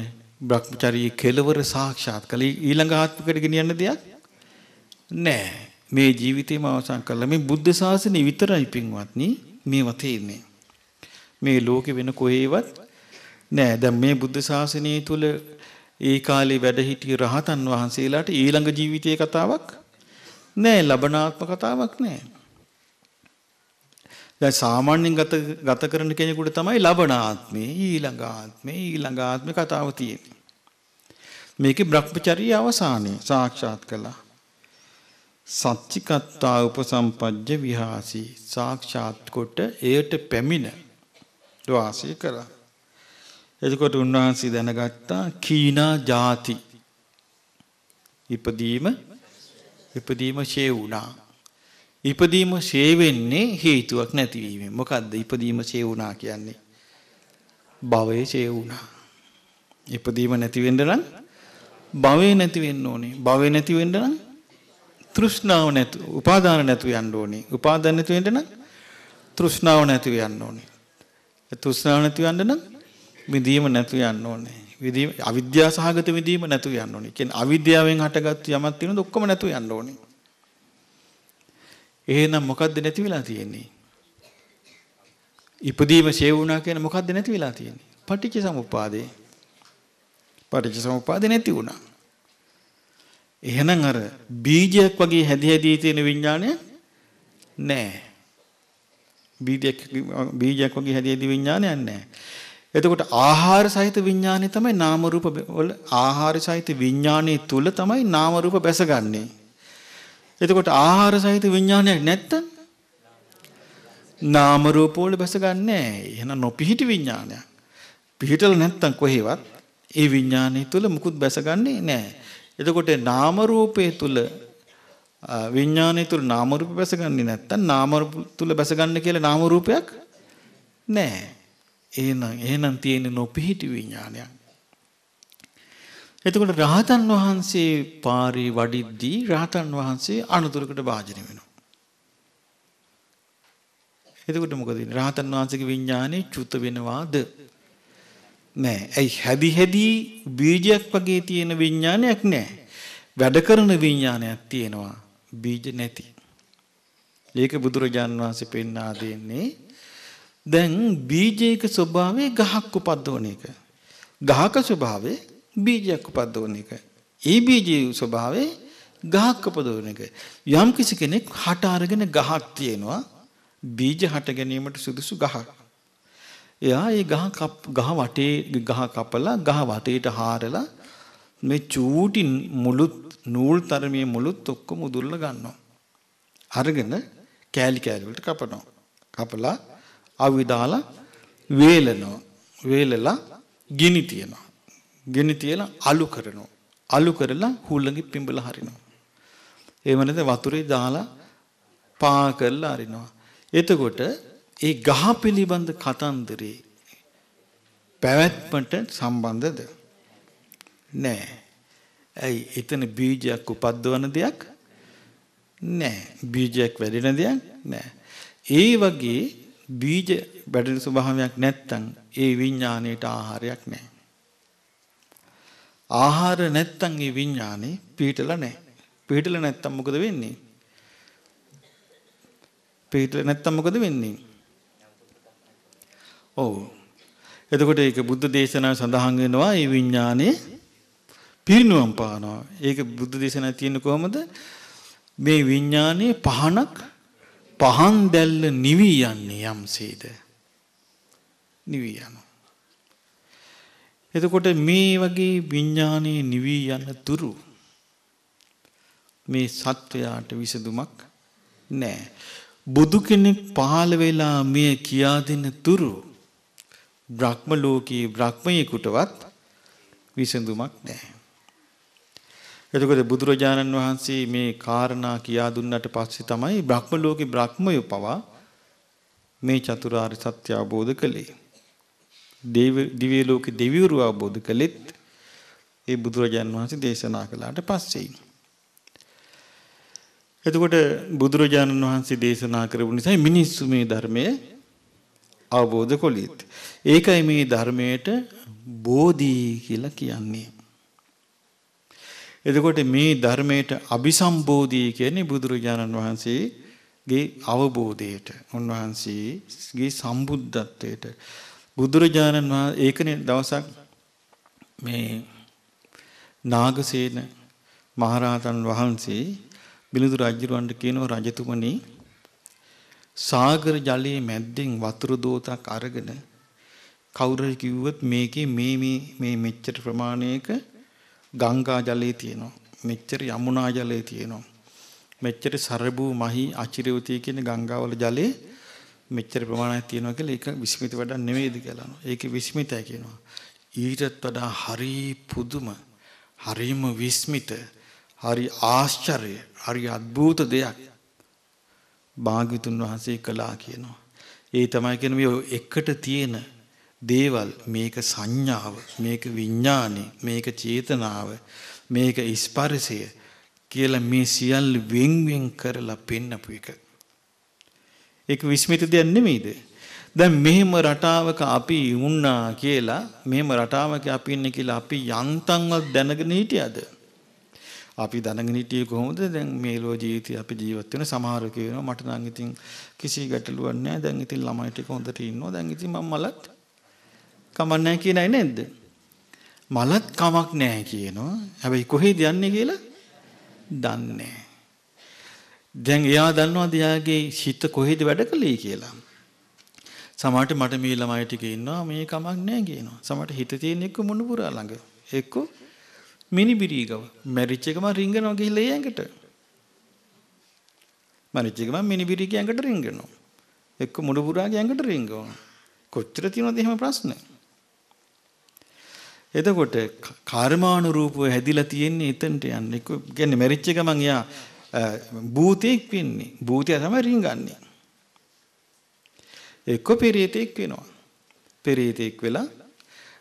Brahmacharya කෙලවර සාක්ෂාත් කළේ ඊළඟ ආත්මකට ගෙනියන්න දෙයක් නෑ. මේ ජීවිතේම අවසන් කළා මේ බුද්ධ ශාසනය විතරයි පින්වත්නි මේව තියෙන්නේ. මේ ලෝකෙ වෙන කොහේවත් නෑ. දැන් මේ බුද්ධ ශාසනය තුල ඒ කාලේ වැඩ සිටි රහතන් වහන්සේලාට ඊළඟ ජීවිතයේ කතාවක් නෑ ලබනාත්ම කතාවක් නෑ. දැන් සාමාන්‍යයෙන් ගත ගත කරන කෙනෙකුට තමයි ලබන ආත්මේ ඊළඟ ආත්මේ ඊළඟ ආත්මේ කතාව තියෙන්නේ. මේකේ Brahmacharya අවසානයේ සාක්ෂාත් කළා. සච්චිකත්තා උපසම්පජ්ජ විහාසී සාක්ෂාත් කොට එයට පැමිණ වාසය කළා. එතකොට උන්වහන්සේ දැනගත්තා කීනා ಜಾති ඉපදීම ඉපදීම ෂේ වුණා. ඉපදීම ෂේ වෙන්නේ හේතුවක් නැතිවීමෙන්. මොකද්ද ඉපදීම ෂේ වුණා කියන්නේ? භවයේ ෂේ වුණා. ඉපදීම නැති වෙන්න නම් භවය නැති වෙන්න ඕනේ. භවය නැති වෙන්න නම් තෘෂ්ණාව නැතු උපාදාන නැතු යන්න ඕනේ. උපාදාන නැති වෙන්න නම් තෘෂ්ණාව නැති යන්න ඕනේ. තෘෂ්ණාව නැති යන්න නම් විදීම නැතු යන්න ඕනේ. විදීම අවිද්‍යාව සහගත විදීම නැතු යන්න ඕනේ. කියන්නේ අවිද්‍යාවෙන් හටගත් යමක් තියෙනද ඔක්කොම නැතු යන්න ඕනේ. එහෙනම් මොකද්ද නැති වෙලා තියෙන්නේ? ඉපදීම ෂේ වුණා කියන මොකද්ද නැති වෙලා තියෙන්නේ? පටිච්ච සමුප්පාදේ. පටිච්ච සමුප්පාදේ නැති වුණා. එහෙනම් අර බීජයක් වගේ හැදි හැදී තියෙන විඥානය නෑ. බීජයක් බීජයක් වගේ හැදි හැදි විඥානයක් නෑ. එතකොට ආහාර සහිත විඥානය තමයි නාම රූප වල ආහාර සහිත විඥානයේ තුල තමයි නාම රූප බැසගන්නේ. එතකොට ආහාර සහිත විඥානයක් නැත්තම් නාම රූප වල බැසගන්නේ නැහැ. එහෙනම් නොපිහිටි විඥානයක්. පිහිටල නැත්තම් කොහෙවත් ඒ විඥානයේ තුල මුකුත් බැසගන්නේ නැහැ. එතකොට නාම රූපයේ තුල විඥානයේ තුල නාම රූප බැසගන්නේ නැත්තම් නාම රූප තුල බැසගන්න කියලා නාම රූපයක් නැහැ. එහෙනම් එහෙනම් තියෙන නොපිහිටි විඥානයක්. එතකොට රහතන් වහන්සේ පාරේ වඩිද්දී රහතන් වහන්සේ අනුතුරකට භාජනය වෙනවා. එතකොට මොකද වෙන්නේ? රහතන් වහන්සේගේ විඥානේ චුත වෙනවාද? නෑ. ඇයි හැදි හැදි බීජයක් වගේ තියෙන විඥානයක් නෑ. වැඩ කරන විඥානයක් තියෙනවා. බීජ නැති. ඒක බුදුරජාන් වහන්සේ පෙන්වා දෙන්නේ දැන් බීජයක ස්වභාවය ගහක් උපද්දවන එක. ගහක ස්වභාවය බීජයක් උපද්දවන එක. ඒ බීජයේ ස්වභාවය ගහක් උපදවන එක. යම් කිසි කෙනෙක් හට අරගෙන ගහක් තියෙනවා බීජ හට ගැනීමට සුදුසු ගහක්. එයා ඒ ගහ ගහ වටේ ගහ කපලා ගහ වටේට හාරලා මේ චූටි මුළුත් නූල් තරමේ මුළුත් ඔක්කොම උදුරලා ගන්නවා. අරගෙන කෑලි කෑලි වලට කපනවා. කපලා අවි දාලා වේලනවා. වේලලා ගිනි තියනවා. ගිනි තියලා අලු කරනවා. අලු කරලා හුල්ලඟි පිඹලා හරිනවා. එහෙම නැත්නම් වතුරේ දාලා පා කරලා අරිනවා. එතකොට ඒ ගහ පිළිබඳ කතන්දරේ පැවැත්මට සම්බන්ධද? නෑ. ඇයි එතන බීජයක් උපද්දවන දෙයක් නෑ. බීජයක් වැඩෙන දෙයක් නෑ. ඒ වගේ බීජ වැඩෙන ස්වභාවයක් නැත්තම් ඒ විඥාණයට ආහාරයක් නෑ. ආහාර නැත්තම් ඒ විඥානේ පිටලා නෑ. පිටලා නැත්තම් මොකද වෙන්නේ? පිටලා නැත්තම් මොකද වෙන්නේ? ඔව්. එතකොට ඒක බුද්ධ දේශනාවේ සඳහන් වෙනවා මේ විඥානේ පිරිනුවම් පානවා. ඒක බුද්ධ දේශනාවේ තියෙන කොහමද? මේ විඥානේ පහනක් පහන් දැල්ල නිවි යන්නේ යම්සේද? නිවි යනවා. එතකොට මේ වගේ විඥානේ නිවි යන තුරු මේ සත්වයාට විසඳුමක් නැහැ. බුදු කෙනෙක් පහළ වෙලා මේ කියා දෙන තුරු බ්‍රහ්ම ලෝකයේ බ්‍රහ්මයෙකුටවත් විසඳුමක් නැහැ. එතකොට බුදුරජාණන් වහන්සේ මේ කාරණා කියා දුන්නට පස්සේ තමයි බ්‍රහ්ම ලෝකේ බ්‍රහ්මය පවා මේ චතුරාර්ය සත්‍ය අවබෝධ කළේ. දිව්‍ය ලෝකේ දෙවිවරු අවබෝධ කළෙත් ඒ බුදුරජාණන් වහන්සේ දේශනා කළාට පස්සේ. එතකොට බුදුරජාණන් වහන්සේ දේශනා කරපු නිසා මිනිස්සු මේ ධර්මය අවබෝධ කොළේත්. ඒකයි මේ ධර්මයට බෝධි කියලා කියන්නේ. එතකොට මේ ධර්මයට අபிසම්බෝධි කියන්නේ බුදුරජාණන් වහන්සේගේ අවබෝධයට උන්වහන්සේගේ සම්බුද්ධත්වයට. බුදුරජාණන් වහන්සේ ඒකනේ දවසක් මේ නාගසේන මහරහතන් වහන්සේ බිලිඳු රජුරවන්ට කියනවා රජතුමනි සාගර ජලයේ මැද්දෙන් වතුර දෝතක් අරගෙන කවුරු කිව්වොත් මේකේ මේ මේ මේ මෙච්චර ප්‍රමාණයක ගංගා ජලයේ තියෙනවා මෙච්චර යමුනා ජලයේ තියෙනවා මෙච්චර සරබූ මහි අචිරවතී කියන ගංගාවල ජලයේ මෙච්චර ප්‍රමාණයක් තියෙනවා කියලා ඒක විස්මිත වඩා නෙවෙයිද කියලා. ඒකේ විස්මිතයි කියනවා. ඊටත් වඩා හරි පුදුම හරිම විස්මිත හරි ආශ්චර්ය, හරි අద్భుත දෙයක් භාග්‍යතුන් වහන්සේ කළා කියනවා. ඒ තමයි කියන මේ එකට තියෙන දේවල් මේක සංඥාව, මේක විඥානෙ, මේක චේතනාව, මේක ස්පර්ශය කියලා මේ සියල්ල වෙන් වෙන් කරලා පෙන්නපු එක. ඒක විස්මිත දෙයක් නෙමෙයිද? දැන් මෙහෙම රටාවක අපි වුණා කියලා මෙහෙම රටාවක අපි ඉන්නේ කියලා අපි යන්තම්වත් දැනගෙන හිටියද? අපි දැනගෙන හිටියේ කොහොමද? දැන් මේ ලෝ ජීවිතය අපි ජීවත් වෙන සමහර කියනවා මට නම් ඉතින් කිසි ගැටලුවක් නැහැ. දැන් ඉතින් ළමයි ටික හොඳට ඉන්නවා. දැන් ඉතින් මම මලත් කමක් නැහැ කියනයි නේද? මලත් කමක් නැහැ කියනවා. හැබැයි කොහෙද යන්නේ කියලා දන්නේ දැන් එයා දන්නවද එයාගේ හිත කොහෙද වැඩ කළේ කියලා? සමහරට මට මේ ළමයි ටික ඉන්නවා මේ කමක් නැහැ කියනවා. සමහරට හිත තියෙන එක්ක මුණුපුරා ළඟ. එක්ක මිනිබිරී ගව. මැරිච් එකම රිංගනවා ගිහිල්ලා ඒ ඇඟට. මැරිච් එකම මිනිබිරී ඇඟට රිංගනවා. එක්ක මුණුපුරාගේ ඇඟට රිංගනවා. කොච්චර තියෙනවද එහෙම ප්‍රශ්න? එතකොට කර්මානුරූපව හැදිලා තියෙන්නේ එතනට යන්නේ. කියන්නේ මැරිච් එක මං යා භූතෙක් වෙන්නේ. භූතය තමයි රිංගන්නේ. එක්ක පෙරේතෙක් වෙනවා. පෙරේතෙක් වෙලා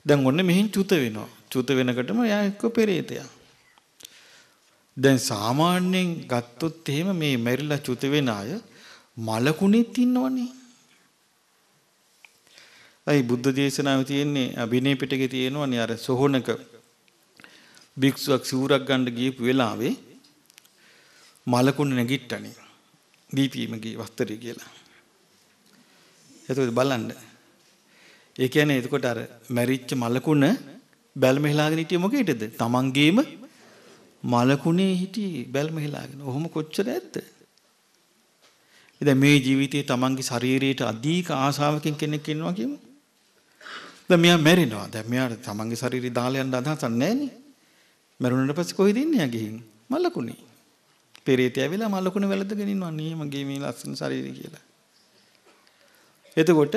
දැන් ඔන්න මෙහින් චුත වෙනවා. චුත වෙනකොටම එයා එක්ක පෙරේතයා. දැන් සාමාන්‍යයෙන් ගත්තොත් එහෙම මේ මැරිලා චුත වෙන අය මලකුණෙත් ඉන්නවනේ. අයි බුද්ධ දේශනාවේ තියෙන්නේ අභිනය පිටකේ තියෙනවනේ අර සොහොනක භික්ෂුවක් සිවුරක් ගන්න ගියපු වෙලාවේ මලකුණ නැගිට්ටනේ. දීපීම ගිය වස්තරය කියලා. එතකොට බලන්න. ඒ කියන්නේ එතකොට අර මැරිච්ච මලකුණ බැල්ම හිලාගෙන හිටියේ මොකේද? තමන්ගේම මලකුණේ හිටියේ බැල්ම හිලාගෙන. ඔහොම කොච්චර ඇද්ද? ඉතින් මේ ජීවිතයේ තමන්ගේ ශරීරයට අධික ආශාවකින් කෙනෙක් ඉන්නවා කියමු. දැන් මෙයා මැරෙනවා. දැන් මෙයාට තමන්ගේ ශරීරය දාලා යන්න අදහසක් නැහැනේ. මැරුණාට පස්සේ කොහෙද ඉන්නේ යා ගිහින්? මලකුණේ. පෙරේතය ඇවිල්ලා මලකුණ වැළඳගෙන ඉන්නවා. නේ මගේ මේ ලස්සන ශරීරය කියලා. එතකොට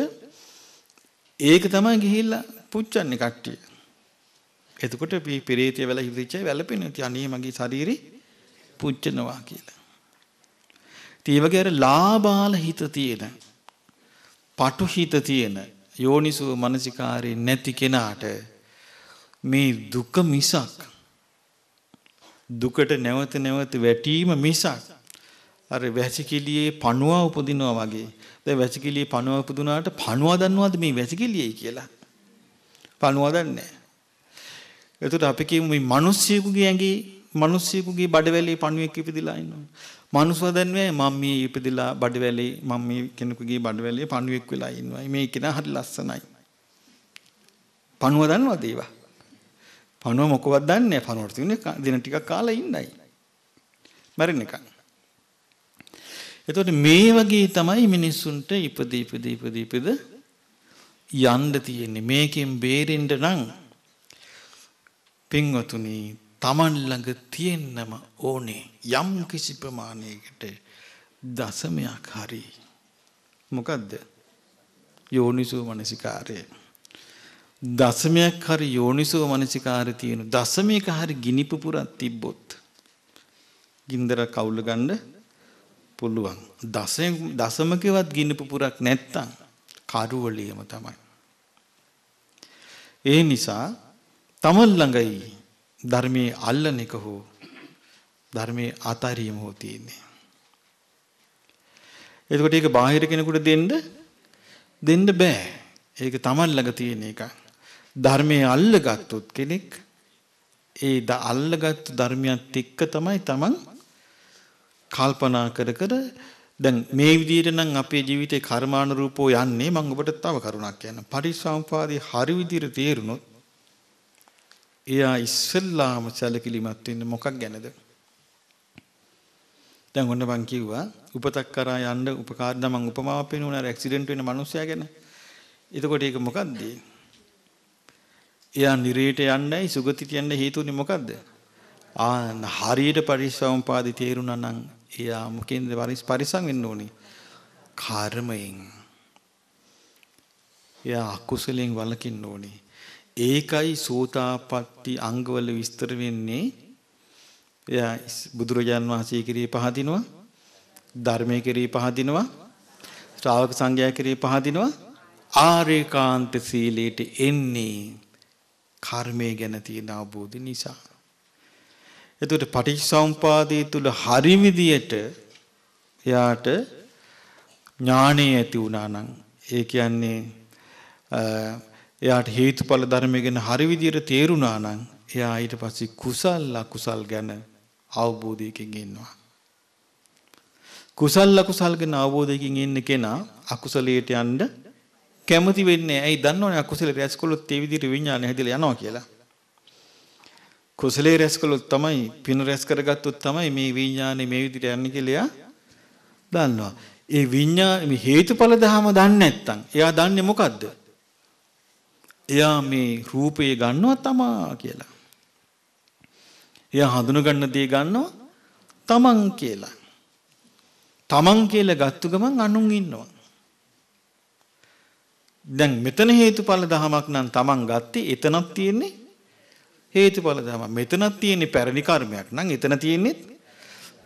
ඒක තමයි ගිහිල්ලා පුච්චන්නේ කට්ටිය. එතකොට මේ පෙරේතය වෙලා හිවිච්ච වැළපෙන ඉතින් අනේ මගේ ශරීරي පුච්චනවා කියලා. ඉතින් ඒ වගේ අර ලාබාල හිත තියෙන, පටු හිත තියෙන යෝනිසෝ මනසිකාරේ නැති කෙනාට මේ දුක මිසක් දුකට නැවත නැවත වැටීම මිසක් අර වැසිකිළියේ පණුවා උපදිනවා වගේ. දැන් වැසිකිළියේ පණුවා උපදුනාට පණුවා දන්නවද මේ වැසිකිළියයි කියලා? පණුවා දන්නේ නැහැ. එතකොට අපි කියමු මේ මිනිස්සෙකුගේ ඇඟේ මිනිස්සෙකුගේ බඩවැලේ පණුවෙක් ඉපදිලා ඉන්නවා. මනුස්සව දන්නේ මම මේ ඉපදිලා බඩවැලේ මම මේ කෙනෙකුගේ බඩවැලේ පණුවෙක් වෙලා ඉන්නවා. මේ කෙනා හරි ලස්සනයි. පණුව දන්නවද ඒවා? පණුව මොකවත් දන්නේ නැහැ. පණුවට තියෙන්නේ දින ටිකක් කාලා ඉන්නයි. මැරෙන්න එකක්. එතකොට මේ වගේ තමයි මිනිස්සුන්ට ඉපද ඉපද ඉපද ඉපද යන්න තියෙන්නේ. මේකෙන් බේරෙන්න නම් පින්වතුනි Taman ළඟ තියෙන්නම ඕනේ යම් කිසි ප්‍රමාණයකට දසමයක් හරි. මොකද්ද? යෝනිසෝ මනසිකාරය. දසමයක් හරි යෝනිසෝ මනසිකාරය තියෙන දසමයක හරි ගිනි පුපුරක් තිබ්බොත් ගින්දර කවුල ගන්න පුළුවන්. දසමකවත් ගිනි පුපුරක් නැත්තම් කරුවලියම තමයි. ඒ නිසා තමන් ළඟයි ධර්මයේ අල්ලන එක හෝ ධර්මයේ අතාරීම හෝ තියෙන්නේ. එතකොට ඒක බාහිර කෙනෙකුට දෙන්න දෙන්න බෑ. ඒක තමන් ළඟ තියෙන එක. ධර්මයේ අල්ලගත්තොත් කෙනෙක් ඒ අල්ලගත්තු ධර්මයත් එක්ක තමයි තමන් කල්පනා කර කර දැන් මේ විදිහට නම් අපේ ජීවිතේ කර්මානුරූපෝ යන්නේ මම ඔබට තව කරුණක් කියන්න. පරිසම්පාදේ හරි විදිහට තේරුනොත් එයා ඉස්සෙල්ලාම සැලකිලිමත් වෙන්නේ මොකක් ගැනද? දැන් ඔන්න මං කිව්වා උපතක් කරා යන්න උපකාරද මං උපමාවක් පෙන්නුනා ඇක්සිඩන්ට් වෙන මිනිස්සයා ගැන. එතකොට ඒක මොකද්ද? එයා නිරේට යන්නයි සුගතිට යන්න හේතුනේ මොකද්ද? ආ හරියට පරිසම්පාදේ තේරුණා නම් එයා මොකෙන්ද පරිසම් වෙන්න ඕනේ? කර්මයෙන්. එයා අකුසලෙන් වළකින්න ඕනේ. ඒකයි සෝතාපට්ටි අංගවල විස්තර වෙන්නේ එයා බුදුරජාන් වහන්සේ කිරී පහදිනවා ධර්මයේ කිරී පහදිනවා ශ්‍රාවක සංඝයා කිරී පහදිනවා ආරේකාන්ත සීලයට එන්නේ කර්මය ගැන තියෙන අවබෝධය නිසා. එතකොට පටිච්චසමුපාදයේ තුල හරි විදියට එයාට ඥාණය ඇති වුණා නම් ඒ කියන්නේ එයාට හේතුඵල ධර්ම ගැන හරි විදියට තේරුණා නම් එයා ඊට පස්සේ කුසල් අකුසල් ගැන අවබෝධයකින් ඉන්නවා. කුසල් අකුසල් ගැන අවබෝධයකින් ඉන්න කෙනා අකුසලයට යන්න කැමති වෙන්නේ ඇයි දන්නවනේ අකුසලේ රැස් කළොත් ඒ විදිහට විඥානය හැදිලා යනවා කියලා. කුසලේ රැස් කළොත් තමයි පින රැස් කරගත්තොත් තමයි මේ විඥානේ මේ විදිහට යන්නේ කියලා දන්නවා. ඒ විඥාන මේ හේතුඵල ධහම දන්නේ නැත්නම් එයා දන්නේ මොකද්ද? එයා මේ රූපය ගන්නවා තමා කියලා. එයා හඳුන ගන්න දේ ගන්නවා තමන් කියලා. තමන් කියලා ගත්තු ගමන් අනුන් ඉන්නවා. දැන් මෙතන හේතුඵල ධමයක් නම් තමන් ගත්තේ එතනක් තියෙන්නේ හේතුඵල ධම. මෙතනක් තියෙන්නේ පැරණි කර්මයක් නම් එතන තියෙන්නේ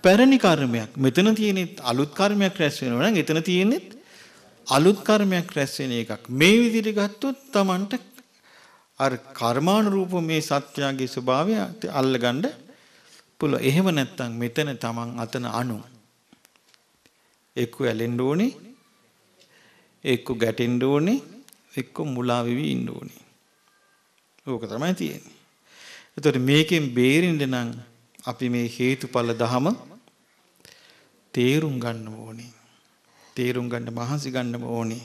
පැරණි කර්මයක්. මෙතන තියෙන්නේ අලුත් කර්මයක් රැස් වෙනවා නම් එතන තියෙන්නේ අලුත් කර්මයක් රැස් වෙන එකක්. මේ විදිහට ගත්තොත් තමන්ට අර කර්මානුරූප මේ සත්‍යයේ ස්වභාවය අල්ලගන්න පුළුවන්. එහෙම නැත්නම් මෙතන තමන් අතන අණු එක්ක ඇලෙන්න ඕනේ එක්ක ගැටෙන්න ඕනේ එක්ක මුලා වෙවි ඉන්න ඕනේ. ඕක තමයි තියෙන්නේ. එතකොට මේකෙන් බේරෙන්න නම් අපි මේ හේතුඵල ධම තේරුම් ගන්න ඕනේ. තේරුම් ගන්න මහන්සි ගන්න ඕනේ.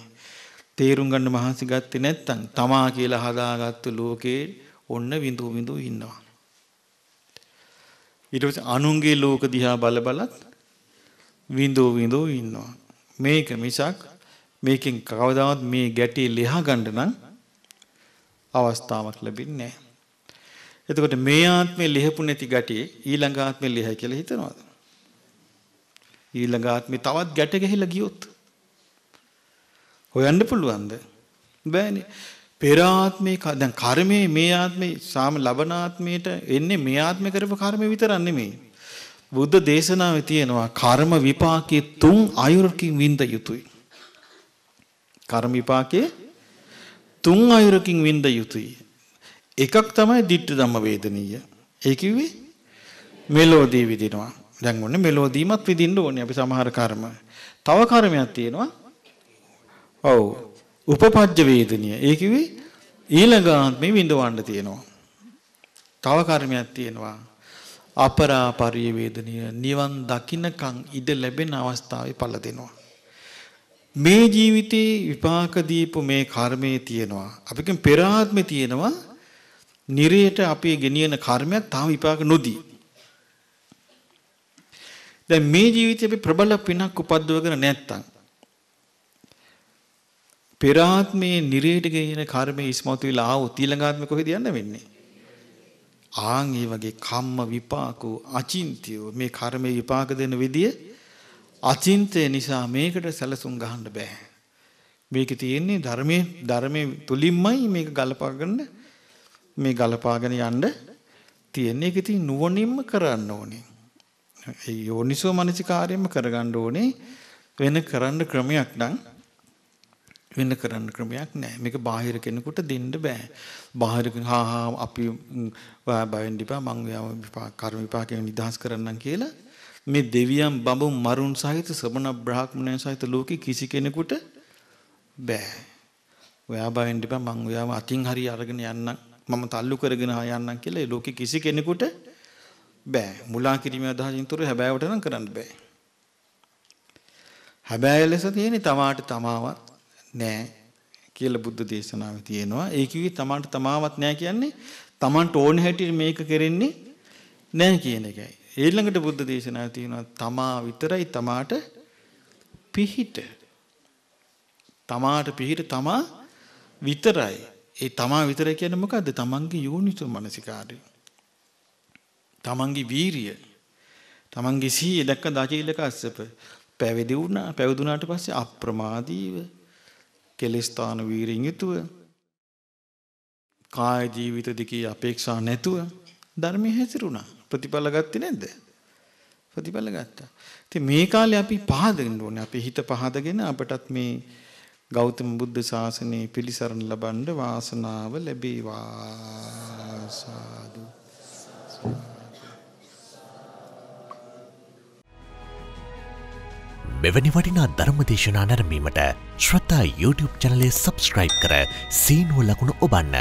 තේරුම් ගන්න මහන්සි ගත්තේ නැත්නම් තමා කියලා හදාගත්තු ලෝකේ ඔන්න විඳු විඳු ඉන්නවා. ඊට පස්සේ අනුන්ගේ ලෝක දිහා බල බලත් විඳු විඳු ඉන්නවා. මේක මිසක් මේකෙන් කවදාවත් මේ ගැටේ ලියා ගන්න නම් අවස්ථාවක් ලැබෙන්නේ නැහැ. එතකොට මේ ආත්මේ ලිහපු නැති ගැටේ ඊළඟ ආත්මේ ලියයි කියලා හිතනවාද? ඊළඟ ආත්මේ තවත් ගැට ගහලා ගියොත් හොයන්න පුළුවන්ද? බෑනේ. පෙර ආත්මේ දැන් කර්මයේ මේ ආත්මේ සාම ලබන ආත්මයට එන්නේ මේ ආත්මේ කරපු කර්ම විතරක් නෙමෙයි. බුද්ධ දේශනාවේ තියෙනවා කර්ම විපාකයේ තුන් අයුරකින් විඳ යුතුයි. කර්ම විපාකයේ තුන් අයුරකින් විඳ යුතුයි. එකක් තමයි ditta ධම්ම වේදනීය. ඒ කිව්වේ මෙලෝදී විදිනවා. දැන් ඔන්නේ මෙලෝදීමත් විඳින්න ඕනේ අපි සමහර කර්ම. තව කර්මයක් තියෙනවා. ඔව්. උපපජ්ජ වේදනීය. ඒ කිව්වේ ඊළඟ ආත්මේ විඳවන්න තියෙනවා. තව කර්මයක් තියෙනවා. අපරාපරිය වේදනීය නිවන් දකින්නකන් ඉඩ ලැබෙන අවස්ථාවේ පළ දෙනවා. මේ ජීවිතේ විපාක දීපු මේ කර්මයේ තියෙනවා. අපිකෙන් පෙර ආත්මේ තියෙනවා. නිරයට අපේ ගෙනියන කර්මයක් තාම විපාක නොදී. දැන් මේ ජීවිතේ අපි ප්‍රබල පිනක් උපද්දවගෙන නැත්තම් පෙර ආත්මයේ නිරේට ගෙනියන කර්මයේ ඉස්මතු වෙලා ආවොත් ඊළඟ ආත්මෙ කොහෙද යන්න වෙන්නේ? ආන් ඒ වගේ කම්ම විපාකෝ අචින්තියෝ මේ කර්මයේ විපාක දෙන විදිය අචින්තය නිසා මේකට සැලසුම් ගහන්න බෑ. මේක තියෙන්නේ ධර්මයේ ධර්මයේ තුලින්මයි මේක ගලපාගෙන මේ ගලපාගෙන යන්න තියෙන්නේ. ඒක ඉතින් නුවණින්ම කරන්න ඕනේ. ඒ යෝනිසෝ මනසිකාරයෙන්ම කරගන්න ඕනේ. වෙන කරන්න ක්‍රමයක් නම් වෙන කරන්න ක්‍රමයක් නැහැ. මේක බාහිර කෙනෙකුට දෙන්න බෑ. බාහිර හා හා අපි ඔයා බයෙන් දිපා මං ඔයාව විපාක කර්ම විපාකයෙන් නිදහස් කරන්නම් කියලා මේ දෙවියන් බඹුන් මරුන් සහිත ශ්‍රමණ බ්‍රාහ්මණයන් සහිත ලෝකෙ කිසි කෙනෙකුට බෑ. ඔයා බයෙන් දිපා මං ඔයාව අතින් හරි අරගෙන යන්නම් මම තල්ලු කරගෙන යන්නම් කියලා ඒ ලෝකෙ කිසි කෙනෙකුට බෑ. මුලා කිරීමේ අදහසින් තොර හැබෑවට නම් කරන්න බෑ. හැබෑය ලෙස තියෙන්නේ තමාට තමාවත් නෑ කියලා බුද්ධ දේශනාවේ තියෙනවා. ඒ කිව්වේ තමන්ට තමාවත් නෑ කියන්නේ තමන්ට ඕන හැටියට මේක කරෙන්නේ නෑ කියන එකයි. ඊළඟට බුද්ධ දේශනාවේ තියෙනවා තමා විතරයි තමාට පිහිට. තමාට පිහිට තමා විතරයි. ඒ තමා විතරයි කියන්නේ මොකද්ද? තමන්ගේ යෝනිසෝ මනසිකාරය. තමන්ගේ වීරිය. තමන්ගේ සීය දැක්ක දාචීලක අස්සප පැවිදි වුණා. පැවිදුණාට පස්සේ අප්‍රමාදීව කෙලස්ථාන වීරියෙන් යුතුව කාය ජීවිත දෙකේ අපේක්ෂා නැතුව ධර්මයේ හැසිරුණා. ප්‍රතිඵල ගත්තේ නැද්ද? ප්‍රතිඵල ගත්තා. ඉතින් මේ කාලේ අපි පහදගෙන ඕනේ. අපි හිත පහදගෙන අපටත් මේ ගෞතම බුද්ධ ශාසනය පිළිසරණ ලබන්න වාසනාව ලැබේවා. සාදු. මෙවැනි වටිනා ධර්මදේශනා නැරමීමට ශ්‍රතා YouTube චනලය සබස්ක්‍රයිබ් කර සීනුව ලකුණු ඔබන්න.